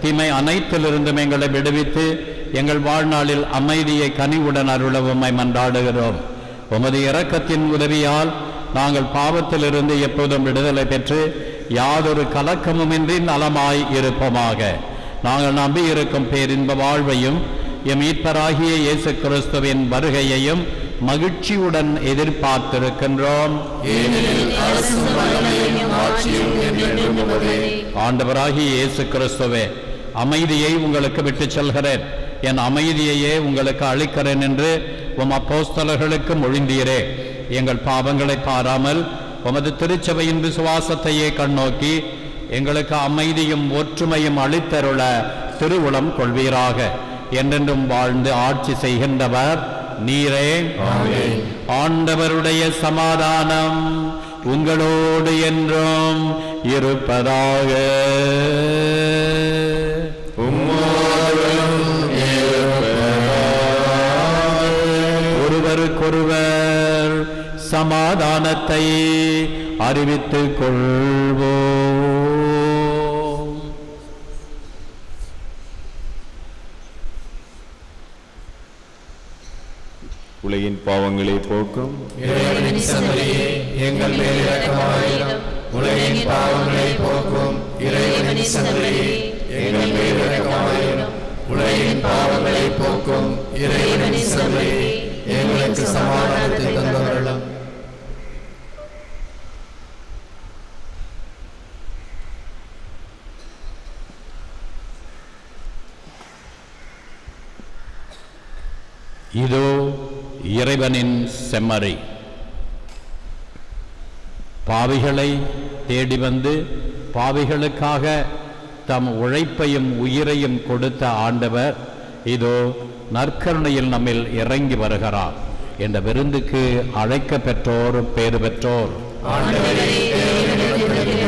தீமை அனைத்திலிருந்தும் எங்களை விடுவித்து எங்கள் வாழ்நாளில் அமைதியை கனிவுடன் அருள மன்றாடுகிறோம். உமது இரக்கத்தின் உதவியால் நாங்கள் பாவத்திலிருந்து எப்போதும் விடுதலை பெற்று யாதொரு கலக்கமுமின்றி நலமாய் இருப்போமாக. நாங்கள் நம்பி இருக்கும் பேரின்ப வாழ்வையும் எம் மீட்பராகிய இயேசு கிறிஸ்துவின் வருகையையும் மகிழ்ச்சியுடன் எதிர்பார்த்திருக்கின்றோம். ஆண்டவராகிய இயேசு கிறிஸ்துவே அமைதியை உங்களுக்கு விட்டுச் செல்கிறேன். என் அமைதியையே உங்களுக்கு அளிக்கிறேன் என்று உம் அப்போஸ்தலர்களுக்கு மொழிந்தீரே. எங்கள் பாவங்களை பாராமல் உமது திருச்சபையின் விசுவாசத்தையே கண்ணோக்கி எங்களுக்கு அமைதியும் ஒற்றுமையும் அளித்தருள திருவுளம் கொள்வீராக. என்றென்றும் வாழ்ந்து ஆட்சி செய்கின்றவர் நீரே. ஆண்டவருடைய சமாதானம் உங்களோடு என்றும் இருப்பதாக. ஒருவருக்கொருவர் சமாதானத்தை அறிவித்துக் கொள்வோம். உலகின் பாவங்களை போக்கும். எங்கள் மேல் இரக்கமாயிரும் உலகின் பாவங்களை போக்கும். இறைவனின் சந்ததியே எங்கள் மேல் இரக்கமாயிரும் உலகின் பாவங்களை போக்கும். இறைவனின் சந்ததியே எங்களுக்கு சமாதானத்தை தந்தவர்களும் இதோ இறைவனின் செம்மறை. பாவிகளை தேடி வந்து பாவிகளுக்காக தம் உழைப்பையும் உயிரையும் கொடுத்த ஆண்டவர் இதோ நற்கருணையில் நம்மில் இறங்கி வருகிறார் என்ற விருந்துக்கு அழைக்க பெற்றோர் பேறு பெற்றோர். ஆண்டவரே தேவனிடத்தில்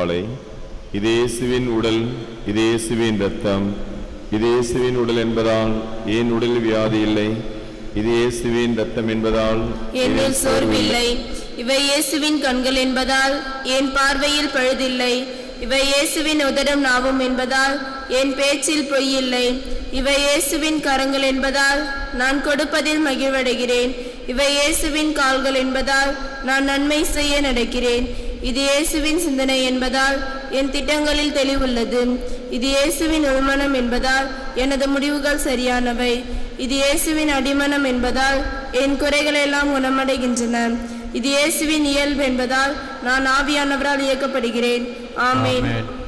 மாலை இது இயேசுவின் உடல் இது இயேசுவின் இரத்தம். இது இயேசுவின் உடல் என்பதால் ஏன் உடலில் வியாதி இல்லை? இது இயேசுவின் இரத்தம் என்பதால் என்னில் சோர்வில்லை. இவை இயேசுவின் கண்கள் என்பதால் என் பார்வையில் பழுதில்லை. இவை இயேசுவின் உதடும் நாவும் என்பதால் என் பேச்சில் பொய்யில்லை. இவை இயேசுவின் கரங்கள் என்பதால் நான் கொடுப்பதில் மகிழ்வடைகிறேன். இவை இயேசுவின் கால்கள் என்பதால் நான் நன்மை செய்ய நடக்கிறேன். இது இயேசுவின் சிந்தனை என்பதால் என் திட்டங்களில் தெளிவுள்ளது. இது இயேசுவின் உள்மனம் என்பதால் எனது முடிவுகள் சரியானவை. இது இயேசுவின் அடிமனம் என்பதால் என் குறைகளெல்லாம் குணமடைகின்றன. இது இயேசுவின் இயல்பு என்பதால் நான் ஆவியானவரால் இயக்கப்படுகிறேன். ஆமேன்.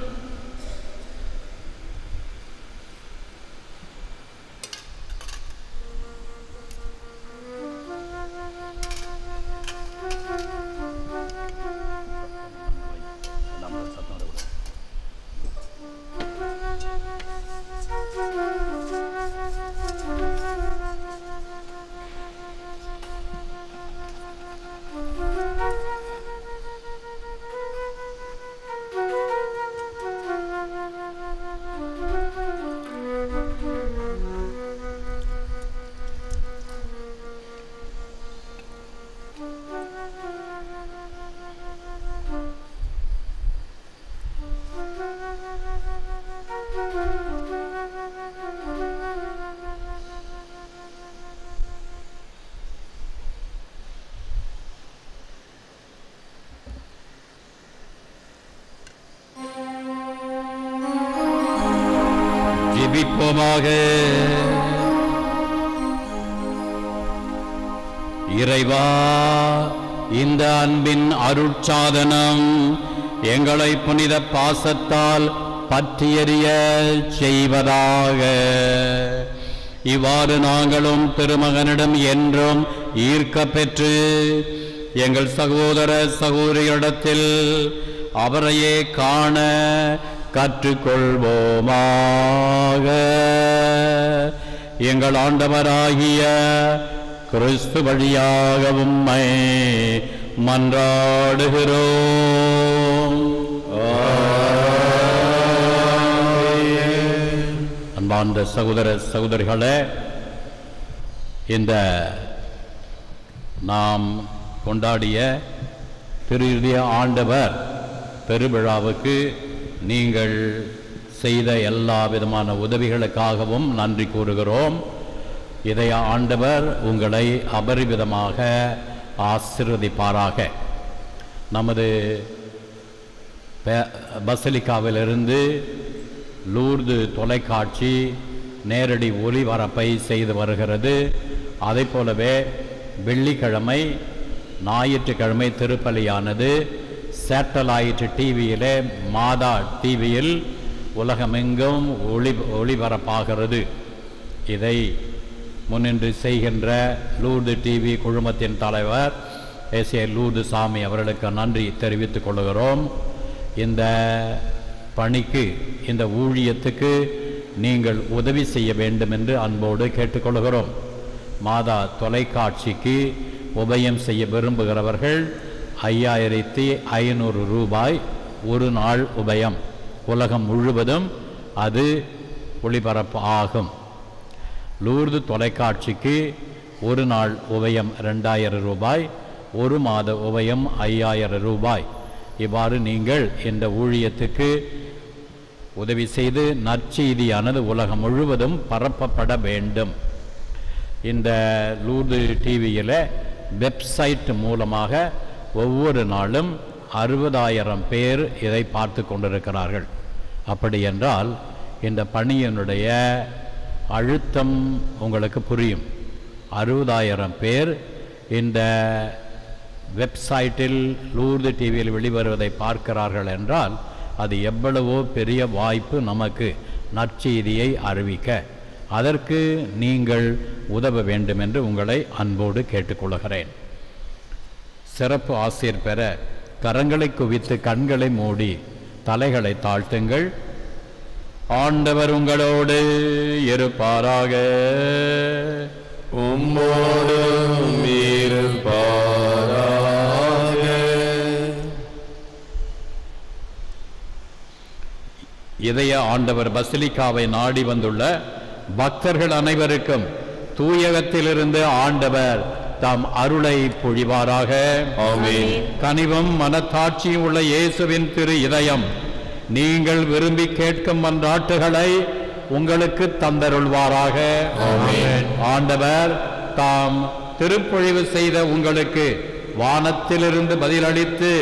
ஆமென். இறைவா இந்த அன்பின் அருட்சாதனம் எங்களை புனித பாசத்தால் பற்றியறிய செய்வதாக இவ்வாறு நாங்களும் திருமகனிடம் என்றும் ஈர்க்க பெற்று எங்கள் சகோதர சகோதரியிடத்தில் அவரையே காண கற்றுக்கொள்வோமாக எங்கள் ஆண்டவராகிய கிறிஸ்து வழியாக உம்மை மன்றாடுகிறோம். அன்பார்ந்த சகோதர சகோதரிகளே இந்த நாம் கொண்டாடிய திரு ஆண்டவர் பெருவிழாவுக்கு நீங்கள் செய்த எல்லா விதமான உதவிகளுக்காகவும் நன்றி கூறுகிறோம். இதை ஆண்டவர் உங்களை அபரிவிதமாக ஆசிர்வதிப்பாராக. நமது பே- பசிலிக்காவிலிருந்து லூர்து தொலைக்காட்சி நேரடி ஒளிபரப்பை செய்து வருகிறது. அதை போலவே வெள்ளிக்கிழமை ஞாயிற்றுக்கிழமை திருப்பலியானது சேட்டலைட் டிவியிலே மாதா டிவியில் உலகமெங்கும் ஒளி ஒளிபரப்பாகிறது. இதை முன்னின்று செய்கின்ற லூர்து டிவி குழுமத்தின் தலைவர் எஸ் ஏ லூர்து சாமி அவர்களுக்கு நன்றி தெரிவித்துக் கொள்கிறோம். இந்த பணிக்கு இந்த ஊழியத்துக்கு நீங்கள் உதவி செய்ய வேண்டும் என்று அன்போடு கேட்டுக்கொள்கிறோம். மாதா தொலைக்காட்சிக்கு உபயம் செய்ய விரும்புகிறவர்கள் ஐயாயிரத்தி ஐநூறு ரூபாய் ஒரு நாள் உபயம். உலகம் முழுவதும் அது ஒளிபரப்பு ஆகும். லூர்து தொலைக்காட்சிக்கு ஒரு நாள் உபயம் ரெண்டாயிரம் ரூபாய் ஒரு மாத உபயம் ஐயாயிரம் ரூபாய். இவ்வாறு நீங்கள் இந்த ஊழியத்துக்கு உதவி செய்து நற்செய்தியானது உலகம் முழுவதும் பரப்பப்பட வேண்டும். இந்த லூர்து டிவியில் வெப்சைட் மூலமாக ஒவ்வொரு நாளும் அறுபதாயிரம் பேர் இதை பார்த்து கொண்டிருக்கிறார்கள். அப்படி என்றால் இந்த பணியினுடைய அழுத்தம் உங்களுக்கு புரியும். அறுபதாயிரம் பேர் இந்த வெப்சைட்டில் லூர்து டிவியில் வெளிவருவதை பார்க்கிறார்கள் என்றால் அது எவ்வளவோ பெரிய வாய்ப்பு நமக்கு நற்செய்தியை அறிவிக்க. அதற்கு நீங்கள் உதவ வேண்டும் என்று உங்களை அன்போடு கேட்டுக்கொள்கிறேன். சிறப்பு ஆசிரியர் பெற கரங்களை குவித்து கண்களை மூடி தலைகளை தாழ்த்துங்கள். ஆண்டவர் உங்களோடு இருப்பாராக. உம்மோடு இருப்பாராக. இதய ஆண்டவர் பசிலிக்காவை நாடி வந்துள்ள பக்தர்கள் அனைவருக்கும் தூயகத்திலிருந்து ஆண்டவர் தாம் அருளை பொழிவாராக. கனிவும் மனத்தாட்சியும் உள்ள இயேசுவின் திரு இதயம். நீங்கள் விரும்பி கேட்கும் மன்றாட்டுகளை உங்களுக்கு தந்தருள்வாராக. ஆண்டவர் தாம் திருப்பொழிவு செய்த உங்களுக்கு வானத்திலிருந்து பதிலளித்து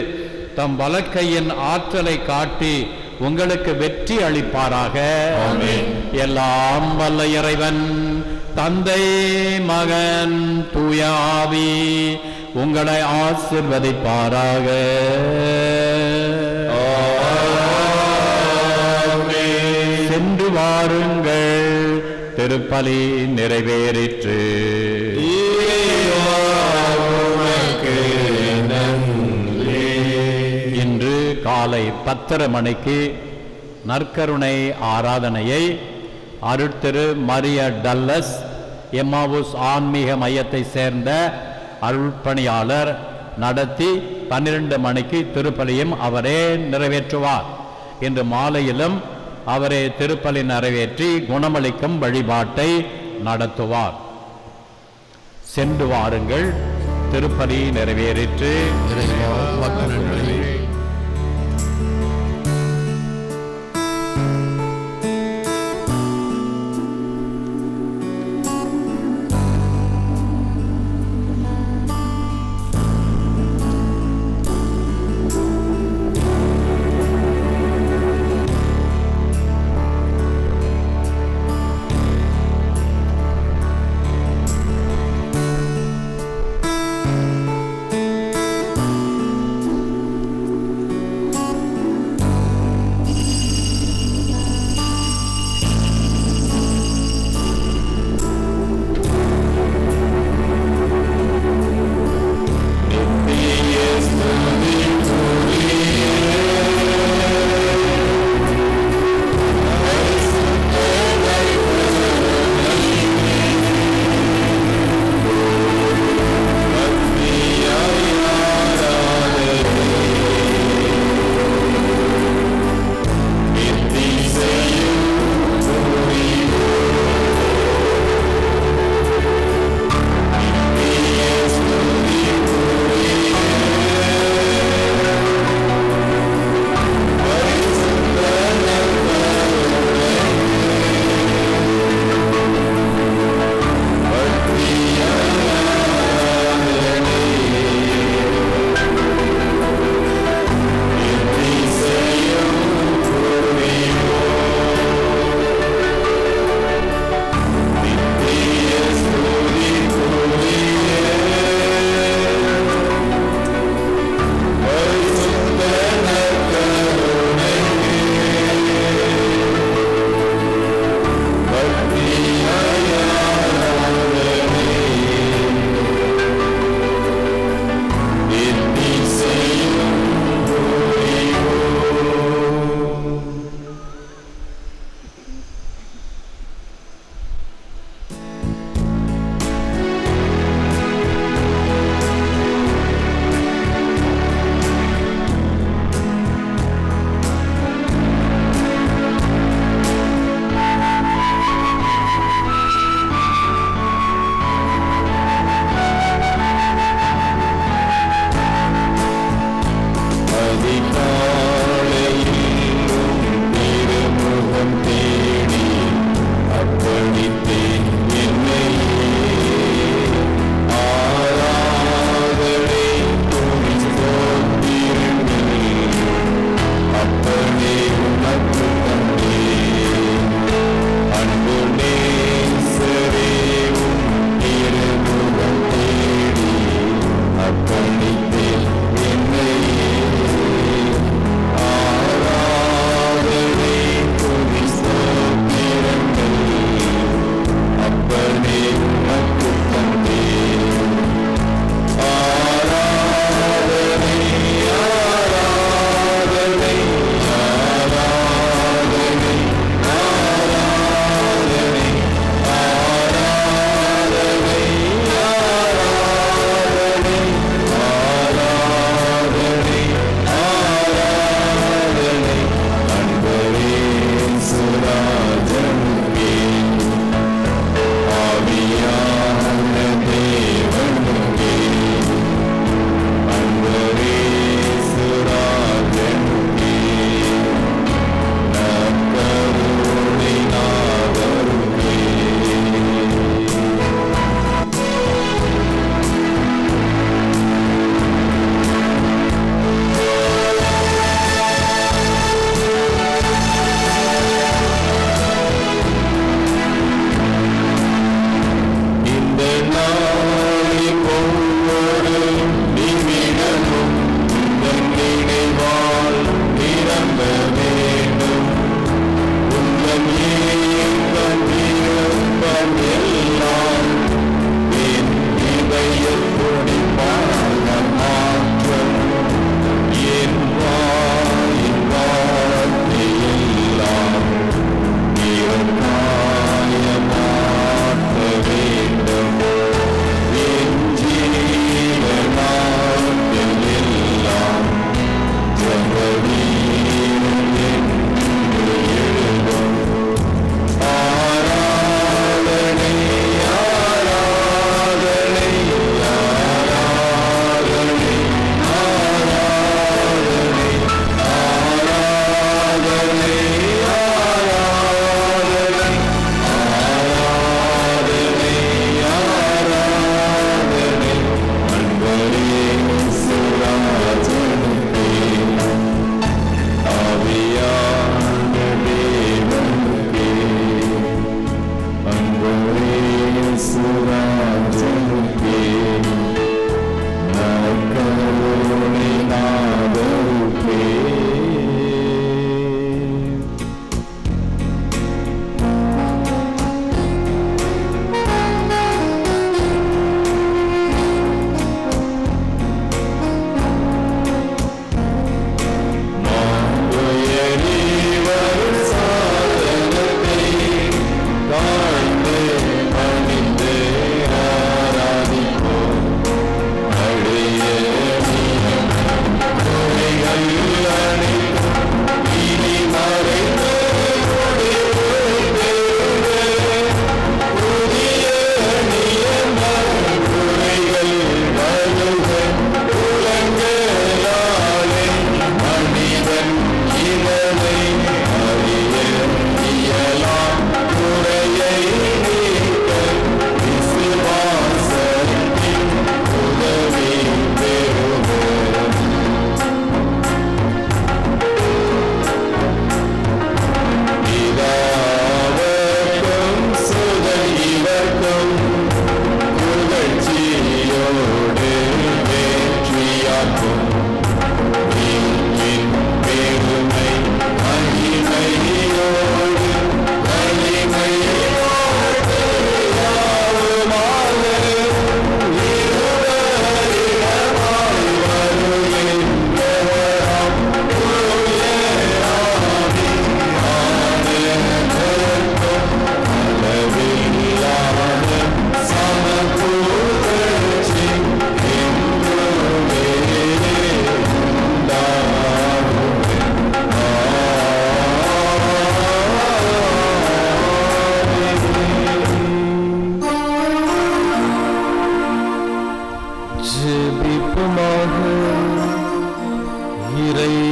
தம் வலக்கையின் ஆற்றலை காட்டி உங்களுக்கு வெற்றி அளிப்பாராக. எல்லாம் வல்ல இறைவன் தந்தை மகன் தூயாவி உங்களை ஆசிர்வதிப்பாராக. சென்று வாருங்கள் திருப்பலி நிறைவேறிற்று. காலை பத்தரை மணிக்கு நற்கருணை ஆராதனையை அருட்திரு மரிய டல்லஸ் எம்மாவுஸ் ஆன்மீக மையத்தை சேர்ந்த அருள்பணியாளர் நடத்தி பன்னிரண்டு மணிக்கு திருப்பலியும் அவரே நிறைவேற்றுவார். இன்று மாலையிலும் அவரே திருப்பலி நிறைவேற்றி குணமளிக்கும் வழிபாட்டை நடத்துவார். சென்று வாருங்கள். திருப்பலி நிறைவேறிற்று.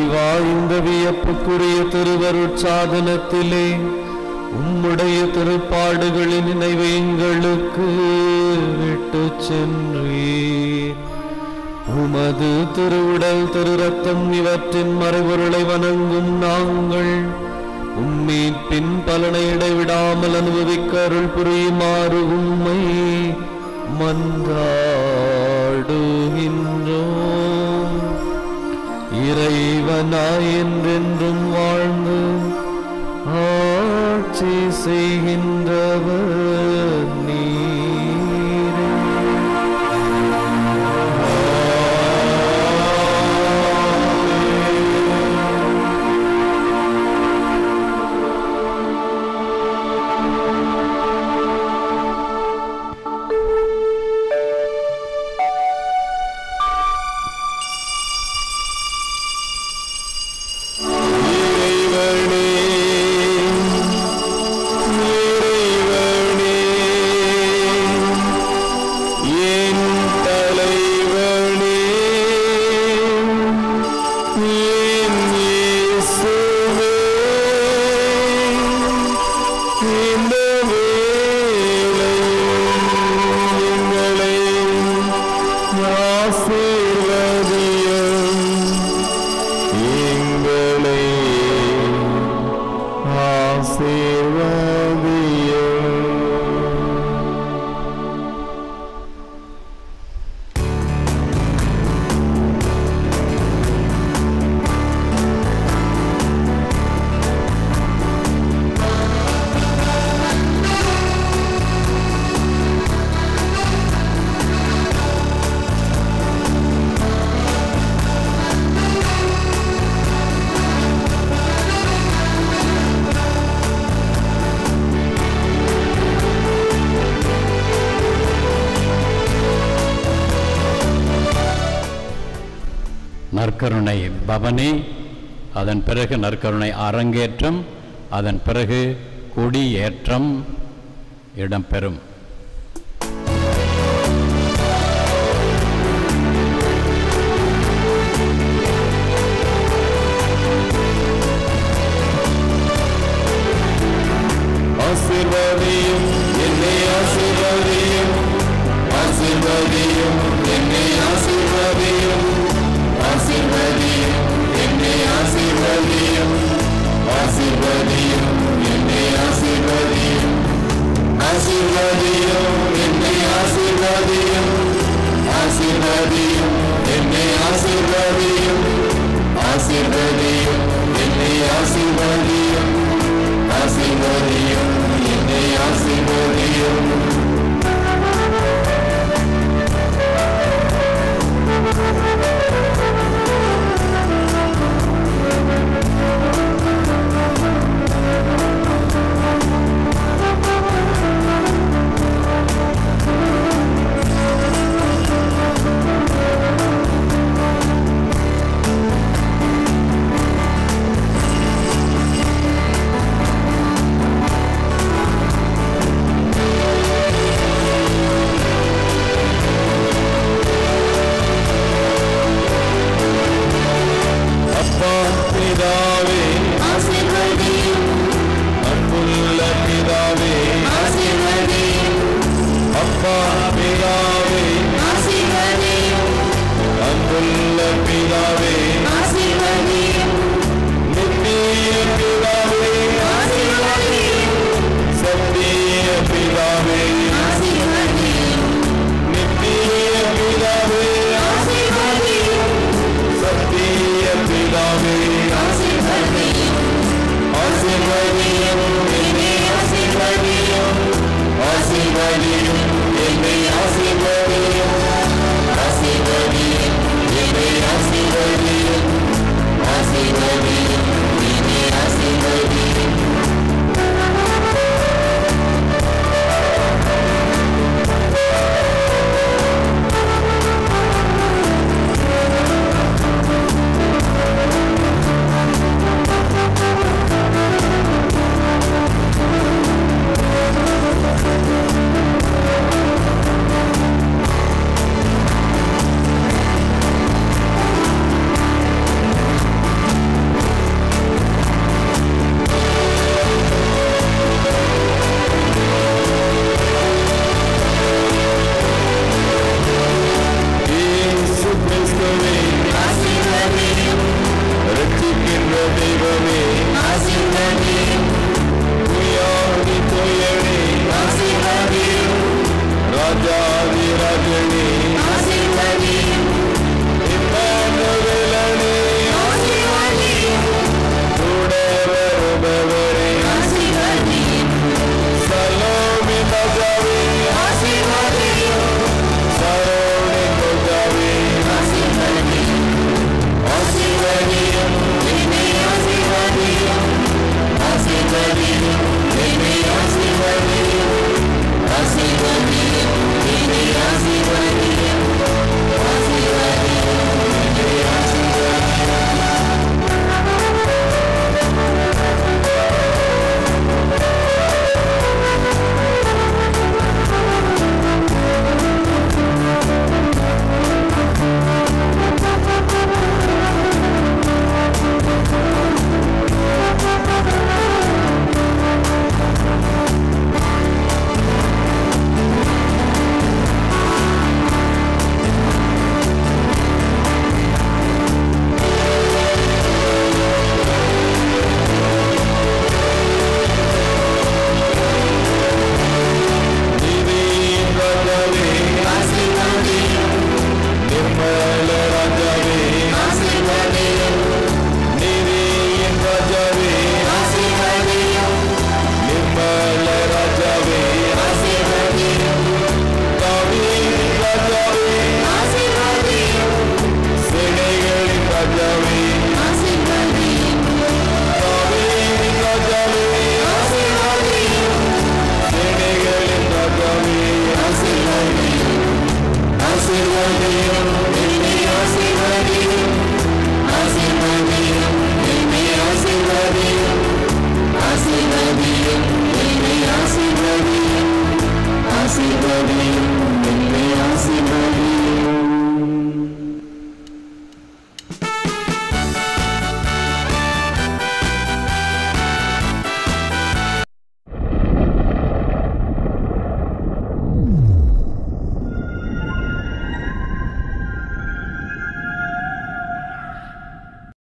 மீட்புக்குரிய திருவருட்சாதனத்திலே உம்முடைய திருப்பாடுகளின் நினைவை எங்களுக்கு விட்டு சென்றீர். உமது திருவுடல் திருரத்தம் இவற்றின் மறைபொருளை வணங்கும் நாங்கள் உம்மீட்பின் பலனை இடைவிடாமல் அனுபவிக்க அருள் புரியுமாறு உம்மை மன்றாடுகின்றோம். இறைவனாய் என்றென்றும் வாழ்ந்து ஆட்சி செய்கின்றவர். பிறகு நற்கருணை அரங்கேற்றம் அதன் பிறகு கொடியேற்றம் இடம்பெறும். ஆசீர்வதியும் என்னை ஆசீர்வதியும் ஆசீர்வதியும் என்னை ஆசீர்வதியும் ஆசீர்வதியும். ஆசீர்வதியும் ஆசீர்வதியும் என்னை ஆசீர்வதியும் ஆசீர்வதியும் என்னை ஆசீர்வதியும் ஆசீர்வதியும் என்னை ஆசீர்வதியும் ஆசீர்வதியும் என்னை ஆசீர்வதியும் ஆசீர்வதியும் என்னை ஆசீர்வதியும் பிதாவே அன்புள்ள பிதாவே அப்பா பிதாவே